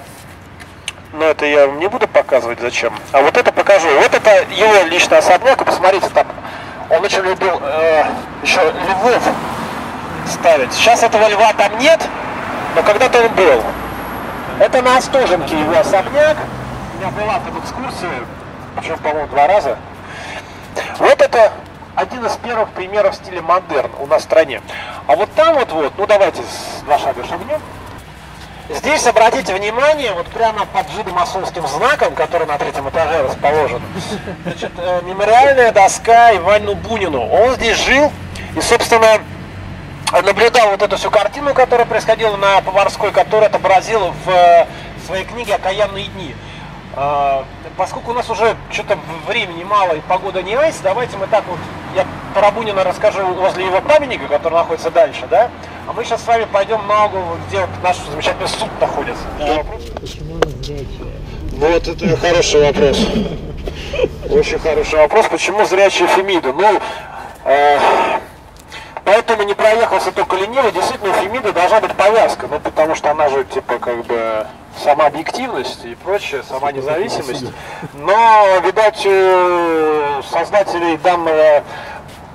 но это я вам не буду показывать зачем. А вот это покажу. Вот это его личный особняк. Посмотрите, там он очень любил э, еще львов ставить. Сейчас этого льва там нет, но когда-то он был. Это на Остоженке его особняк. У меня была там экскурсия, причем, по-моему, два раза. Вот это один из первых примеров стиля модерн у нас в стране. А вот там вот, вот ну давайте два шага шагнем. Здесь обратите внимание, вот прямо под жидомасонским знаком, который на третьем этаже расположен, значит, э, мемориальная доска Ивану Бунину. Он здесь жил и, собственно, наблюдал вот эту всю картину, которая происходила на Поварской, которую отобразил в э, своей книге «Окаянные дни». А, поскольку у нас уже что-то времени мало и погода не айс, давайте мы так вот, я про Бунина расскажу возле его памятника, который находится дальше, да? А мы сейчас с вами пойдем на угол, где наш замечательный суд находится. Да. Почему она зрячая? Вот это хороший вопрос. Очень хороший вопрос. Почему зрячие Фемида? Ну, э, поэтому не проехался только лениво, действительно, у Фемиды должна быть повязка, ну, потому что она же, типа, как бы, сама объективность и прочее, сама независимость. Но, видать, у создателей данного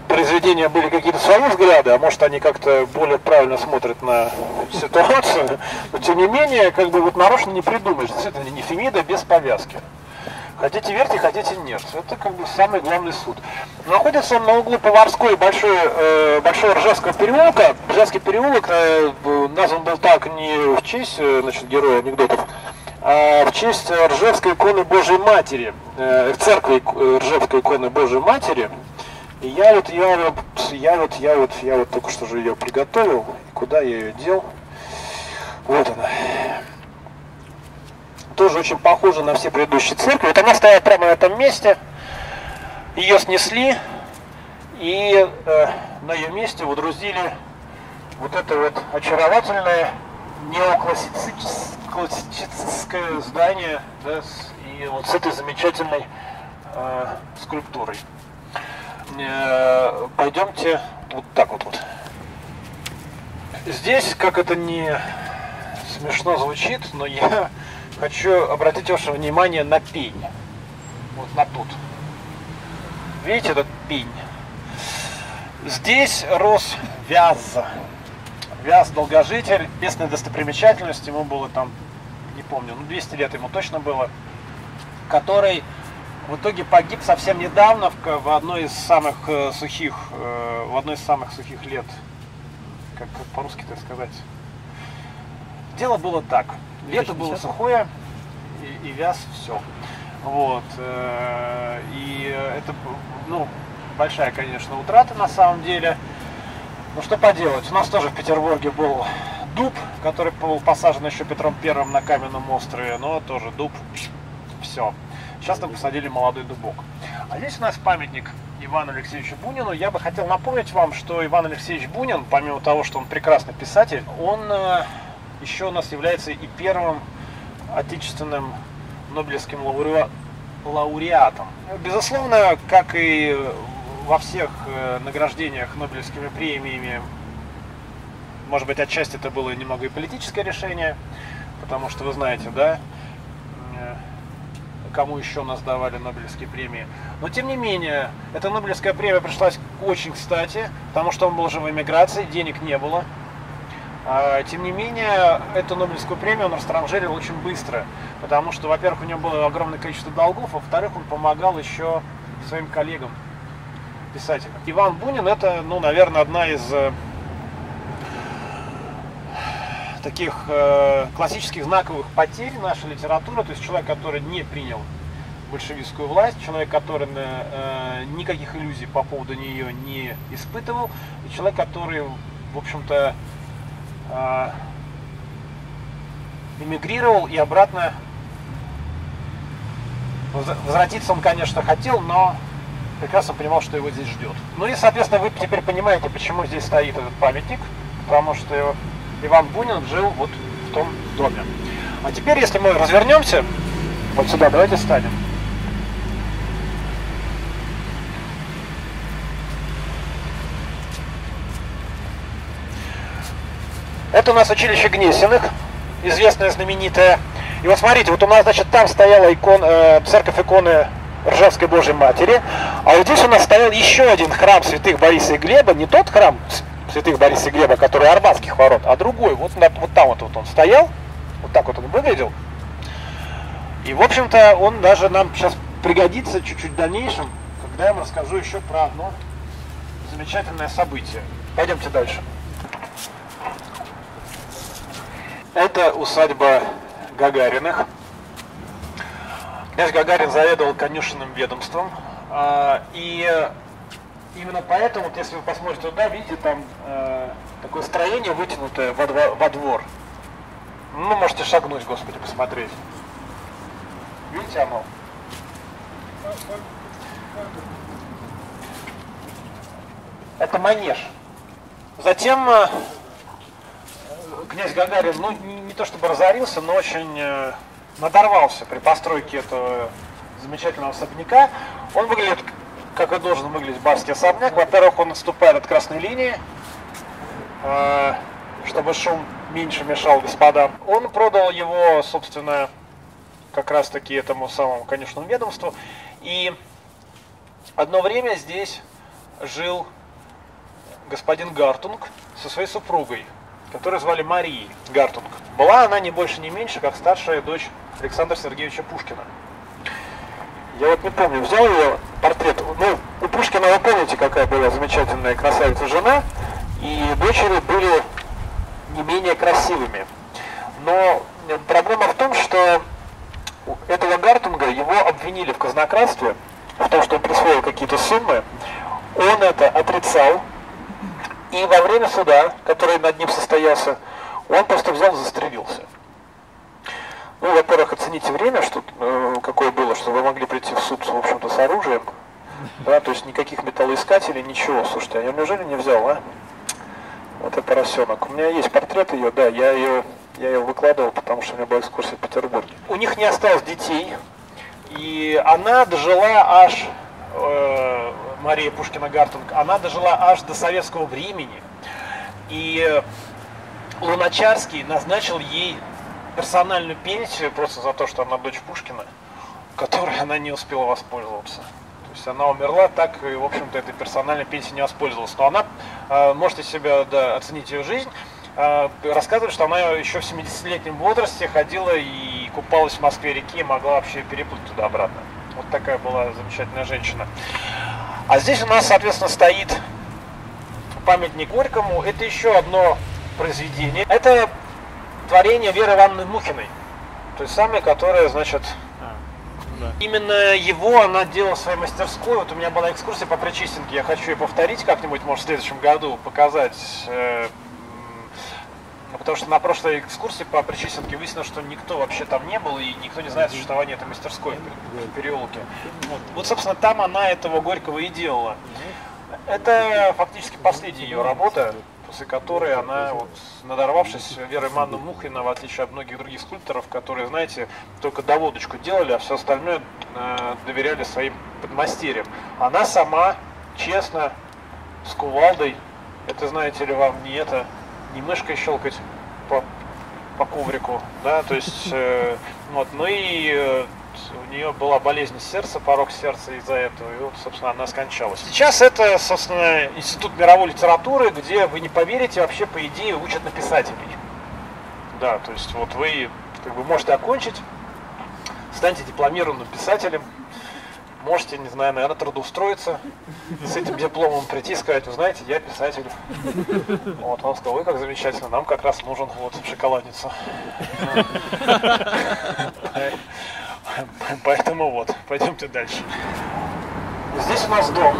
произведения были какие-то свои взгляды, а может они как-то более правильно смотрят на ситуацию. Но тем не менее, как бы вот нарочно не придумаешь. Действительно, не Фемида без повязки. Хотите верьте, хотите нет. Это как бы самый главный суд. Находится он на углу Поварской и Большой, э, Большого Ржевского переулка. Ржевский переулок э, назван был так не в честь э, значит, героя анекдотов, а в честь Ржевской иконы Божьей Матери, э, церкви э, Ржевской иконы Божьей Матери. И я вот, я, я вот, я вот, я вот только что же ее приготовил. И куда я ее дел? Вот она тоже очень похожа на все предыдущие церкви. Вот она стояла прямо на этом месте, ее снесли, и э, на ее месте водрузили вот это вот очаровательное неоклассическое здание да, с, и вот с этой замечательной э, скульптурой. Э, пойдемте вот так вот, вот. Здесь, как это не смешно звучит, но я хочу обратить ваше внимание на пень. Вот на тут. Видите этот пень? Здесь рос вяз. Вяз долгожитель, местная достопримечательность, ему было там, не помню, ну 200 лет ему точно было, который в итоге погиб совсем недавно в, в одной из самых э, сухих, э, в одной из самых сухих лет, как, как по-русски так сказать. Дело было так. Лето было сухое, и, и вяз все. Вот. Э, и это, ну, большая, конечно, утрата на самом деле. Ну что поделать, у нас тоже в Петербурге был дуб, который был посажен еще Петром Первым на каменном острове, но тоже дуб, все. Сейчас там посадили молодой дубок. А здесь у нас памятник Ивану Алексеевичу Бунину. Я бы хотел напомнить вам, что Иван Алексеевич Бунин, помимо того, что он прекрасный писатель, он э, еще у нас является и первым отечественным Нобелевским лауреатом. Безусловно, как и во всех э, награждениях Нобелевскими премиями, может быть, отчасти это было немного и политическое решение, потому что вы знаете, да, э, кому еще нас давали Нобелевские премии. Но тем не менее, эта Нобелевская премия пришлась очень кстати, потому что он был уже в эмиграции, денег не было. А, тем не менее, эту Нобелевскую премию он растранжирил очень быстро, потому что, во-первых, у него было огромное количество долгов, а во-вторых, он помогал еще своим коллегам писателям. Иван Бунин это, ну, наверное, одна из э, таких э, классических знаковых потерь нашей литературы, то есть человек, который не принял большевистскую власть, человек, который э, никаких иллюзий по поводу нее не испытывал, и человек, который, в общем-то, эмигрировал и обратно возвратиться он, конечно, хотел, но прекрасно понимал, что его здесь ждет. Ну и, соответственно, вы теперь понимаете, почему здесь стоит этот памятник, потому что Иван Бунин жил вот в том доме. А теперь, если мы развернемся, вот сюда, давайте станем. Это у нас училище Гнесиных, известное, знаменитое. И вот смотрите, вот у нас, значит, там стояла икон, э, церковь иконы Ржевской Божьей Матери, а вот здесь у нас стоял еще один храм святых Бориса и Глеба, не тот храм святых Бориса и Глеба, который Арбатских ворот, а другой. Вот, вот там вот, вот он стоял, вот так вот он выглядел. И, в общем-то, он даже нам сейчас пригодится чуть-чуть в дальнейшем, когда я вам расскажу еще про одно замечательное событие. Пойдемте дальше. Это усадьба Гагариных. Князь Гагарин заведовал конюшенным ведомством. А, и именно поэтому, вот если вы посмотрите туда, видите, там э, такое строение вытянутое во, двор, во двор. Ну, можете шагнуть, господи, посмотреть. Видите оно? Это манеж. Затем э, князь Гагарин, ну, не, то чтобы разорился, но очень э, надорвался при постройке этого замечательного особняка. Он выглядит, как и должен выглядеть барский особняк. Во-первых, он отступает от красной линии. э, чтобы шум меньше мешал господам. Он продал его, собственно, как раз таки этому самому конечному ведомству. И одно время здесь жил господин Гартунг со своей супругой, которую звали Марией Гартунг. Была она не больше, не меньше, как старшая дочь Александра Сергеевича Пушкина. Я вот не помню, взял ее портрет. Ну, у Пушкина вы помните, какая была замечательная красавица жена, и дочери были не менее красивыми. Но проблема в том, что этого Гартунга его обвинили в казнократстве, в том, что он присвоил какие-то суммы. Он это отрицал, и во время суда, который над ним состоялся, он просто взял и застрелился. Ну, во-первых, оцените время, что, э, какое было, что вы могли прийти в суд, в общем-то, с оружием. Да, то есть никаких металлоискателей, ничего. Слушайте, а я неужели не взял, а? Вот это поросенок. У меня есть портрет ее, да, я ее, я ее выкладывал, потому что у меня была экскурсия в Петербурге. У них не осталось детей, и она дожила аж э, Мария Пушкина-Гартунг, она дожила аж до советского времени. И Луначарский назначил ей персональную пенсию просто за то, что она дочь Пушкина, которой она не успела воспользоваться. То есть она умерла так, и, в общем-то, этой персональной пенсией не воспользовалась. Но она, э, можете себе да, оценить ее жизнь, э, рассказывает, что она еще в 70-летнем возрасте ходила и купалась в Москве-реке и могла вообще переплыть туда-обратно. Вот такая была замечательная женщина. А здесь у нас, соответственно, стоит памятник Горькому. Это еще одно произведение. Это творение Веры Ивановны Мухиной. То есть самое, которое, значит, а, да. именно его она делала в своей мастерской. Вот у меня была экскурсия по Причистенке, я хочу ее повторить как-нибудь, может, в следующем году, показать. Э, потому что на прошлой экскурсии по Причистенке выяснилось, что никто вообще там не был, и никто не знает существования этой мастерской в переулке. Вот, вот собственно, там она этого Горького и делала. Это фактически последняя ее работа, после которой она, вот, надорвавшись, Вера Ивановна Мухина, в отличие от многих других скульпторов, которые, знаете, только доводочку делали, а все остальное э, доверяли своим подмастерьям. Она сама, честно, с кувалдой, это, знаете ли, вам не это, не мышкой щелкать по, по коврику, да, то есть, э, вот, ну и э, у нее была болезнь сердца, порог сердца из-за этого, и вот, собственно, она скончалась. Сейчас это, собственно, Институт мировой литературы, где, вы не поверите, вообще, по идее, учат на писателей. Да, то есть вот вы как бы можете окончить, станьте дипломированным писателем, можете, не знаю, наверное, трудоустроиться, с этим дипломом прийти и сказать, вы знаете, я писатель. Вот, он сказал, ой, как замечательно, нам как раз нужен вот шоколадница. Поэтому вот, пойдемте дальше. Здесь у нас дом.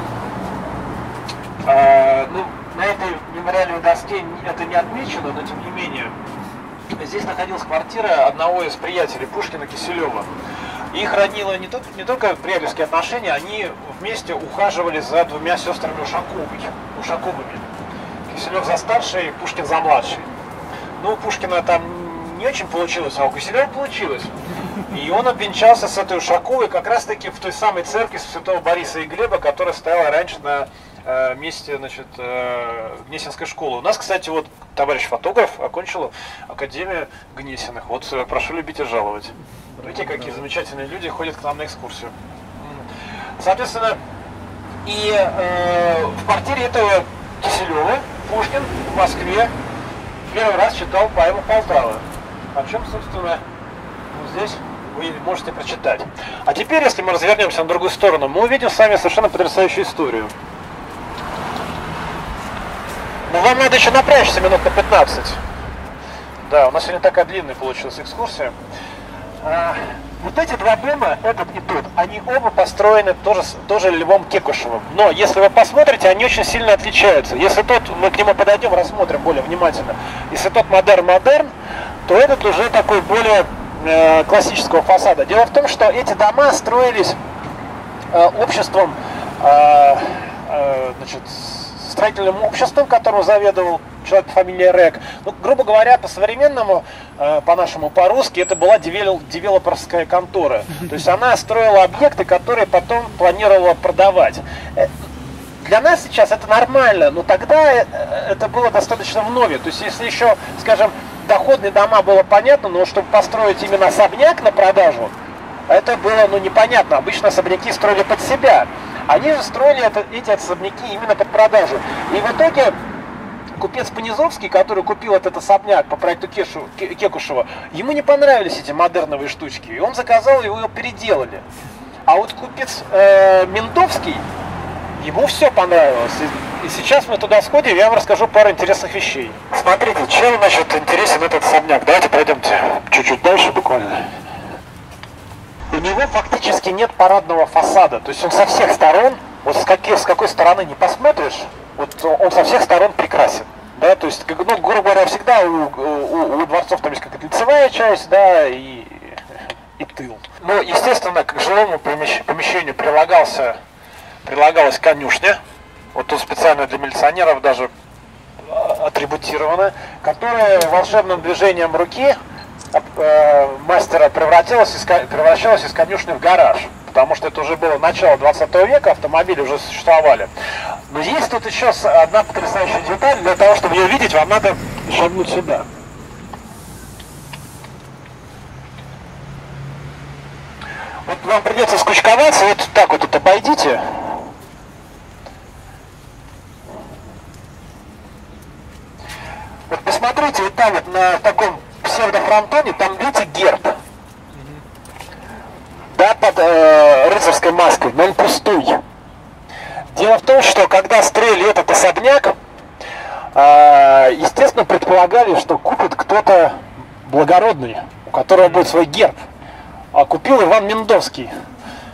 А, ну, на этой мемориальной доске это не отмечено, но тем не менее. Здесь находилась квартира одного из приятелей Пушкина Киселева. Их роднило не, только, не только приятельские отношения, они вместе ухаживали за двумя сестрами Ушаковой, Ушаковыми. Киселев за старший, Пушкин за младший. Ну, у Пушкина там не очень получилось, а у Киселева получилось. И он обвенчался с этой Ушаковой как раз-таки в той самой церкви Святого Бориса и Глеба, которая стояла раньше на э, месте значит, э, Гнесинской школы. У нас, кстати, вот товарищ фотограф окончил Академию Гнесиных. Вот э, прошу любить и жаловать. Видите, какие замечательные люди ходят к нам на экскурсию. Соответственно, и э, в квартире этого Киселева Пушкин в Москве первый раз читал поэму Полтава. О чем, собственно, вот здесь вы можете прочитать. А теперь, если мы развернемся на другую сторону, мы увидим с вами совершенно потрясающую историю. Но вам надо еще напрячься минут на 15. Да, у нас сегодня такая длинная получилась экскурсия. А, вот эти два дома, этот и тот, они оба построены тоже, тоже Львом Кекушевым. Но если вы посмотрите, они очень сильно отличаются. Если тот, мы к нему подойдем, рассмотрим более внимательно. Если тот модерн-модерн, то этот уже такой более Э, классического фасада. Дело в том, что эти дома строились э, обществом, э, значит, строительным обществом, которым заведовал человек по фамилии Рек. Ну, грубо говоря, по-современному, по-нашему, по-русски, это была девелоперская контора. То есть она строила объекты, которые потом планировала продавать. для нас сейчас это нормально, но тогда э, это было достаточно вновь. То есть если еще, скажем, доходные дома было понятно, но чтобы построить именно особняк на продажу, это было ну, непонятно. Обычно особняки строили под себя. Они же строили это, эти особняки именно под продажу. И в итоге купец Понизовский, который купил этот особняк по проекту Кешу, Кекушева, ему не понравились эти модерновые штучки, и он заказал его, переделали. А вот купец э, Ментовский, ему все понравилось. И, и сейчас мы туда сходим, я вам расскажу пару интересных вещей. Смотрите, чем, значит, интересен этот особняк. Давайте пройдемте чуть-чуть дальше буквально. У него фактически нет парадного фасада. То есть он со всех сторон, вот с какой, с какой стороны не посмотришь, вот он со всех сторон прекрасен. Да, то есть, ну, грубо говоря, всегда у, у, у дворцов там есть какая-то лицевая часть, да, и, и тыл. Ну, естественно, к жилому помещению прилагался, прилагалась конюшня, вот тут специально для милиционеров даже а, атрибутирована, которая волшебным движением руки мастера превратилась из, превращалась из конюшни в гараж потому что это уже было начало 20 века, автомобили уже существовали. Но есть тут еще одна потрясающая деталь, для того, чтобы ее видеть, вам надо шагнуть сюда. Вот вам придется скучковаться, вот так вот тут обойдите. Вот посмотрите, вот там вот на таком псевдофронтоне, там видите герб да, под э, рыцарской маской, но он пустой. Дело в том, что когда строили этот особняк, э, естественно, предполагали, что купит кто-то благородный, у которого будет свой герб. А купил Иван Мендовский,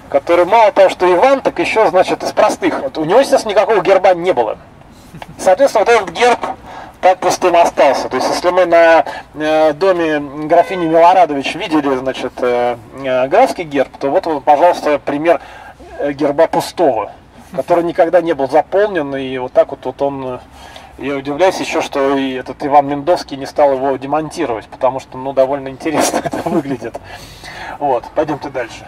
который мало того, что Иван, так еще, значит, из простых. Вот у него, естественно, никакого герба не было. Соответственно, вот этот герб так пустым остался. То есть, если мы на э, доме графини Милорадович видели, значит, э, э, графский герб, то вот, вот, пожалуйста, пример э, герба пустого, который никогда не был заполнен, и вот так вот, вот он... Э, я удивляюсь еще, что и этот Иван Мендовский не стал его демонтировать, потому что, ну, довольно интересно это выглядит. Вот, пойдемте дальше.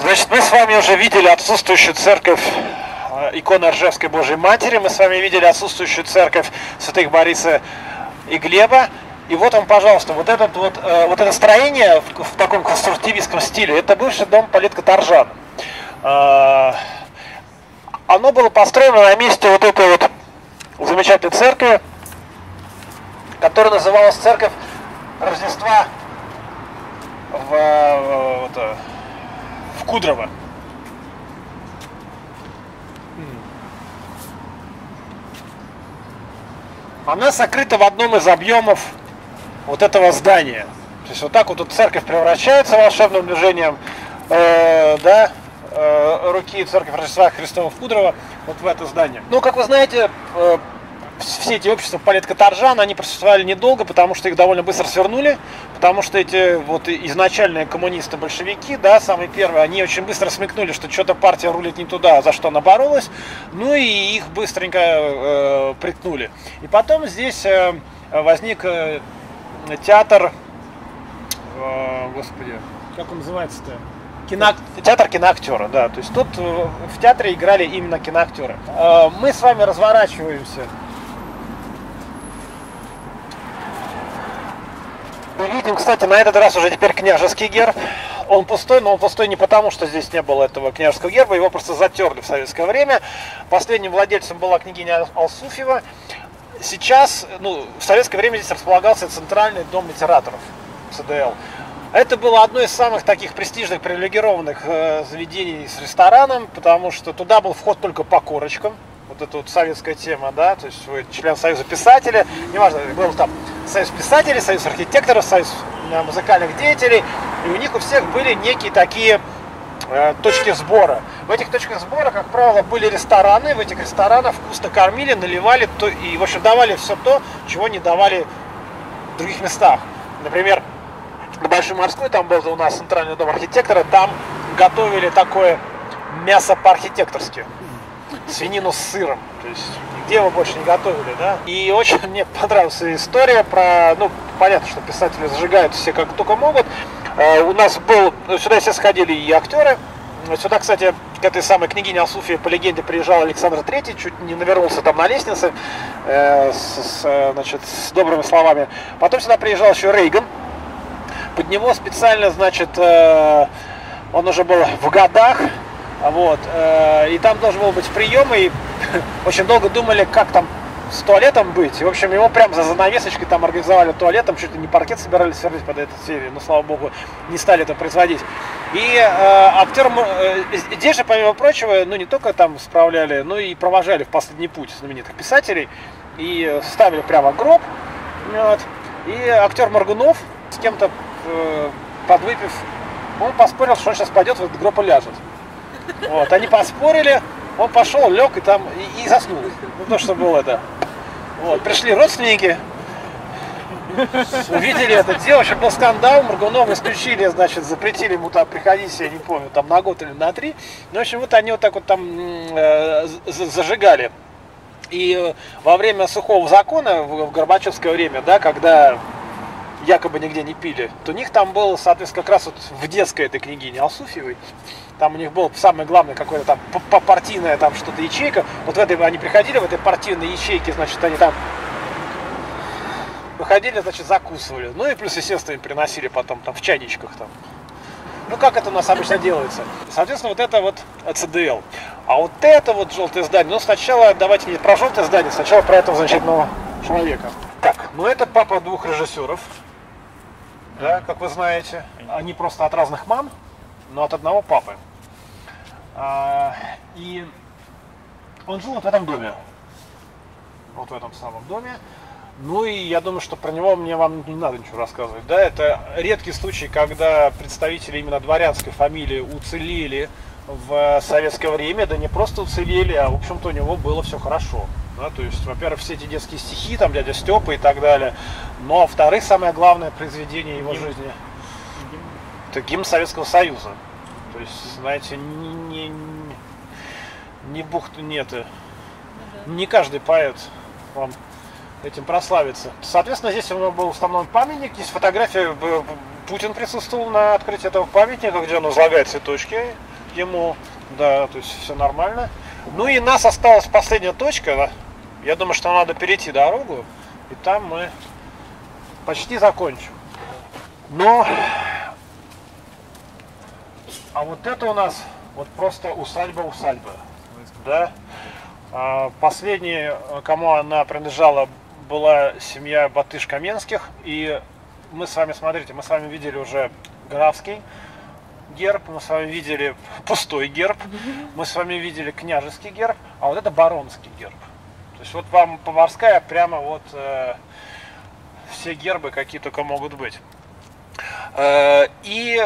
Значит, мы с вами уже видели отсутствующую церковь Э, икона Ржевской Божьей Матери. Мы с вами видели отсутствующую церковь святых Бориса и Глеба. И вот он, пожалуйста, вот, этот вот, э, вот это строение в, в таком конструктивистском стиле, это бывший дом политка Торжан. Э, оно было построено на месте вот этой вот замечательной церкви, которая называлась Церковь Рождества в, в, в Кудрово. Она сокрыта в одном из объемов вот этого здания. То есть вот так вот тут церковь превращается волшебным движением э, да, э, руки церковь Рождества Христова в Кудрово вот в это здание. Ну, как вы знаете, э, все эти общества политика Торжан, они просуществовали недолго, потому что их довольно быстро свернули, потому что эти вот изначальные коммунисты-большевики, да, самые первые, они очень быстро смекнули, что что-то партия рулит не туда, за что она боролась, ну и их быстренько э, приткнули. И потом здесь э, возник э, театр, э, господи, как он называется-то? Кино... Театр киноактера, да. То есть тут э, в театре играли именно киноактеры. Э, мы с вами разворачиваемся Мы видим, кстати, на этот раз уже теперь княжеский герб. Он пустой, но он пустой не потому, что здесь не было этого княжеского герба, его просто затерли в советское время. Последним владельцем была княгиня Алсуфьева. Сейчас, ну, в советское время здесь располагался центральный дом литераторов, ЦДЛ. Это было одно из самых таких престижных, привилегированных э, заведений с рестораном, потому что туда был вход только по корочкам эта вот советская тема, да, то есть вы член Союза писателей, неважно, был там Союз писателей, Союз архитекторов, Союз э, музыкальных деятелей, и у них у всех были некие такие э, точки сбора. В этих точках сбора, как правило, были рестораны, в этих ресторанах вкусно кормили, наливали то, и, в общем, давали все то, чего не давали в других местах. Например, на Большой Морской, там был у нас центральный дом архитектора, там готовили такое мясо по-архитекторски свинину с сыром. То есть нигде его больше не готовили, да. И очень мне понравилась история про, ну, понятно, что писатели зажигают все как только могут. Uh, у нас был, ну, сюда все сходили и актеры, Сюда, кстати, к этой самой княгине Алсуфии по легенде приезжал Александр Третий, чуть не навернулся там на лестнице э, с, с, э, значит, с добрыми словами. Потом сюда приезжал еще Рейган. Под него специально, значит, э, он уже был в годах, вот, э, и там должен был быть прием, и очень долго думали, как там с туалетом быть. И, в общем, его прямо за занавесочкой там организовали туалетом, чуть ли не паркет собирались сверлить под эту серию, но, слава богу, не стали это производить. И э, актер, э, здесь же, помимо прочего, ну, не только там справляли, но и провожали в последний путь знаменитых писателей, и ставили прямо гроб, вот, и актер Моргунов с кем-то э, подвыпив, он поспорил, что он сейчас пойдет в этот гроб и ляжет. Вот, они поспорили, он пошел, лег и там и, и заснул. Ну, то, что было это. Вот, пришли родственники, увидели это дело, вообще был скандал, Моргунов исключили, значит, запретили ему там приходить, я не помню, там на год или на три. Ну, в общем, вот они вот так вот там э, зажигали. И э, во время сухого закона, в, в Горбачевское время, да, когда якобы нигде не пили, то у них там был, соответственно, как раз вот в детской этой княгине Алсуфьевой, там у них был самый главный какой-то там партийная там что-то ячейка, вот в этой они приходили, в этой партийной ячейке, значит, они там выходили, значит, закусывали, ну и плюс, естественно, им приносили потом там в чайничках там, ну, как это у нас обычно делается. Соответственно, вот это вот ЦДЛ. А вот это вот желтое здание, ну, сначала, давайте не про желтое здание, сначала про этого замечательного человека. Так, ну это папа двух режиссеров да, как вы знаете. Они просто от разных мам, но от одного папы. А, и он жил вот в этом доме. Вот в этом самом доме. Ну и я думаю, что про него мне вам не надо ничего рассказывать. Да, это редкий случай, когда представители именно дворянской фамилии уцелели в советское время, да не просто уцелели, а в общем-то у него было все хорошо. Да, то есть, во-первых, все эти детские стихи, там дядя Степа и так далее. Но, во-вторых, самое главное произведение его гимн. жизни это гимн Советского Союза. Есть, знаете, не, не, не бухт нет. Не каждый поэт вам этим прославится. Соответственно, здесь у него был установлен памятник, есть фотография, Путин присутствовал на открытии этого памятника, где он возлагает цветочки ему, да, то есть все нормально. Ну и нас осталась последняя точка, я думаю, что надо перейти дорогу, и там мы почти закончим. Но, а вот это у нас вот просто усадьба-усадьба, да. А, последний, кому она принадлежала, была семья Батыш-Каменских, и мы с вами, смотрите, мы с вами видели уже графский герб, мы с вами видели пустой герб, мы с вами видели княжеский герб, а вот это баронский герб. То есть вот вам поварская прямо вот э, все гербы, какие только могут быть. Э, и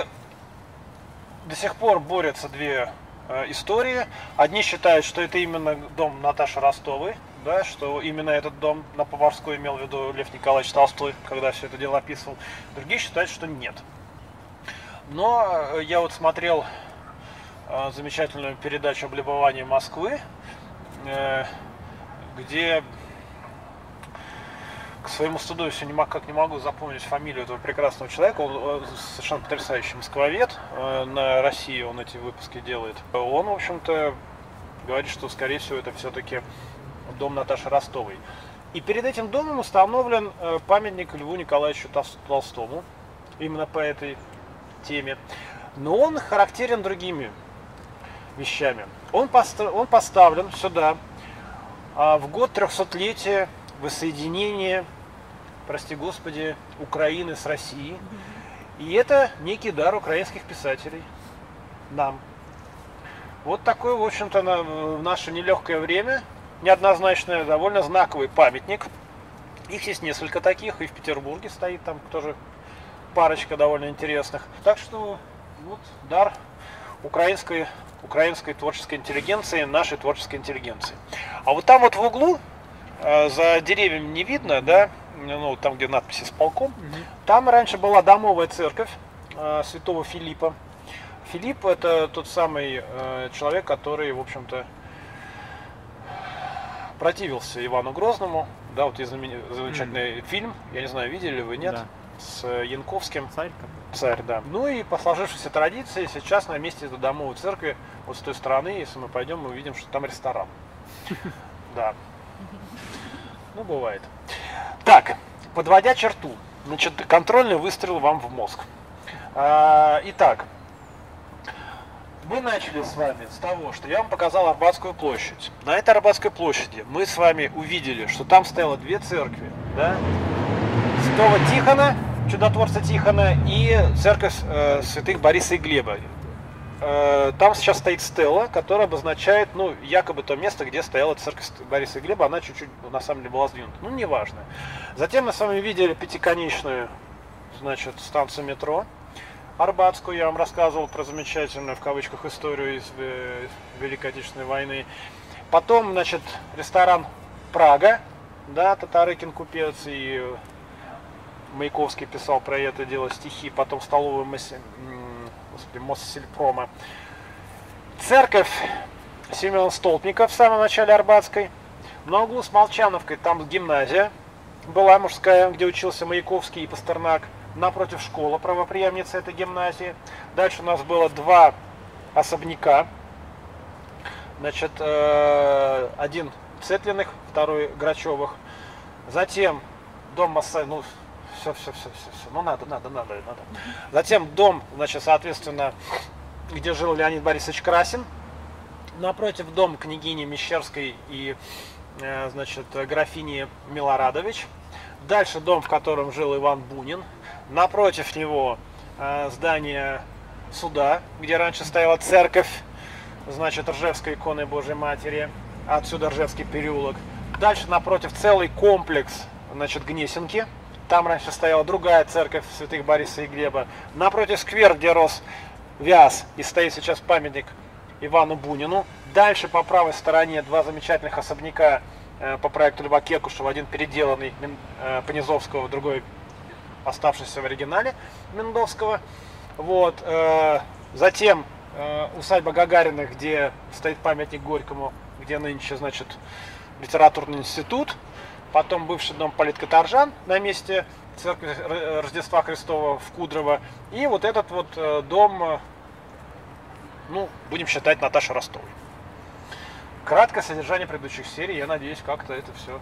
до сих пор борются две э, истории. Одни считают, что это именно дом Наташи Ростовой, да, что именно этот дом на Поварской имел в виду Лев Николаевич Толстой, когда все это дело описывал. Другие считают, что нет. Но э, я вот смотрел э, замечательную передачу облюбования Москвы, э, где к своему стыду я все никак не могу запомнить фамилию этого прекрасного человека. Он совершенно потрясающий москвовед. Э, на России он эти выпуски делает. Он, в общем-то, говорит, что, скорее всего, это все-таки дом Наташи Ростовой. И перед этим домом установлен э, памятник Льву Николаевичу Толстому. Именно по этой теме. Но он характерен другими вещами. Он, поста он поставлен сюда а в год 300-летия воссоединения, прости господи, Украины с Россией. И это некий дар украинских писателей нам. Вот такой, в общем-то, на, в наше нелегкое время, неоднозначное, довольно знаковый памятник. Их есть несколько таких, и в Петербурге стоит там тоже парочка довольно интересных. Так что вот дар украинской украинской творческой интеллигенции, нашей творческой интеллигенции. А вот там вот в углу, э, за деревьями не видно, да, ну, там, где надписи с полком, угу. там раньше была домовая церковь э, святого Филиппа. Филипп это тот самый э, человек, который, в общем-то, противился Ивану Грозному. Да, вот есть замечательный mm. фильм, я не знаю, видели вы, нет? Да. с Янковским. Царь? Царь, да. Ну и по сложившейся традиции сейчас на месте этой домовой церкви, вот с той стороны, если мы пойдем, мы увидим, что там ресторан. Да. Ну, бывает. Так, подводя черту, значит, контрольный выстрел вам в мозг. А, итак, мы начали с вами с того, что я вам показал Арбатскую площадь. На этой Арбатской площади мы с вами увидели, что там стояло две церкви. Да? Святого Тихона, чудотворца Тихона, и церковь э, святых Бориса и Глеба. Э, там сейчас стоит стела, которая обозначает, ну, якобы то место, где стояла церковь Бориса и Глеба. Она чуть-чуть, на самом деле, была сдвинута. Ну, неважно. Затем мы с вами видели пятиконечную, значит, станцию метро. Арбатскую я вам рассказывал про замечательную, в кавычках, историю из э, Великой Отечественной войны. Потом, значит, ресторан Прага, да, Татарыкин купец и Маяковский писал про это дело стихи, потом столовую Моси, господи, Моссельпрома. Церковь Семен Столпников в самом начале Арбатской. На углу с Молчановкой там гимназия была мужская, где учился Маяковский и Пастернак напротив школа, правоприемница этой гимназии. Дальше у нас было два особняка. Значит, э, один Цетлиных, второй Грачевых. Затем дом Масса, ну, все, все, все, все, все, ну надо, надо, надо, надо. Затем дом, значит, соответственно, где жил Леонид Борисович Красин. Напротив дом княгини Мещерской и, э, значит, графини Милорадович. Дальше дом, в котором жил Иван Бунин, Напротив него э, здание суда, где раньше стояла церковь, значит, Ржевской иконы Божьей Матери, отсюда Ржевский переулок. Дальше напротив целый комплекс, значит, Гнесинки. Там раньше стояла другая церковь святых Бориса и Глеба. Напротив сквер, где рос Вяз, и стоит сейчас памятник Ивану Бунину. Дальше по правой стороне два замечательных особняка э, по проекту Льва Кекушева. Один переделанный э, Понизовского, другой оставшийся в оригинале Мендовского. Вот. Э, затем усадьба Гагариных, где стоит памятник Горькому, где нынче, значит, литературный институт. Потом бывший дом политкоторжан на месте церкви Рождества Христова в Кудрово. И вот этот вот э, дом, ну, будем считать, Наташи Ростовой. Краткое содержание предыдущих серий. Я надеюсь, как-то это все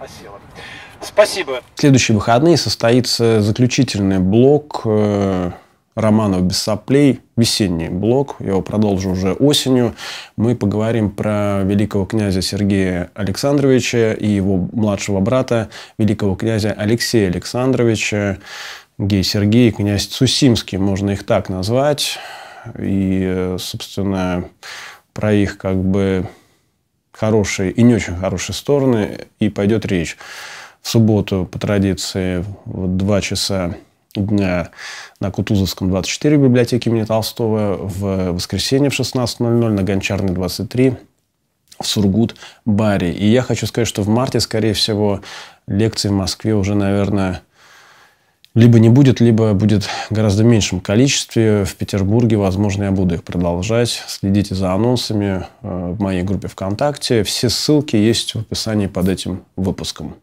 осело. Спасибо. В следующие выходные состоится заключительный блок э, романов без соплей, весенний блок. Я его продолжу уже осенью. Мы поговорим про великого князя Сергея Александровича и его младшего брата, великого князя Алексея Александровича. Гей Сергей, князь Цусимский, можно их так назвать. И, собственно, про их как бы хорошие и не очень хорошие стороны, и пойдет речь. В субботу, по традиции, в 2 часа дня на Кутузовском 24 в библиотеке имени Толстого, в воскресенье в 16.00 на Гончарной 23 в Сургут баре. И я хочу сказать, что в марте, скорее всего, лекции в Москве уже, наверное, либо не будет, либо будет в гораздо меньшем количестве. В Петербурге, возможно, я буду их продолжать. Следите за анонсами э, в моей группе ВКонтакте. Все ссылки есть в описании под этим выпуском.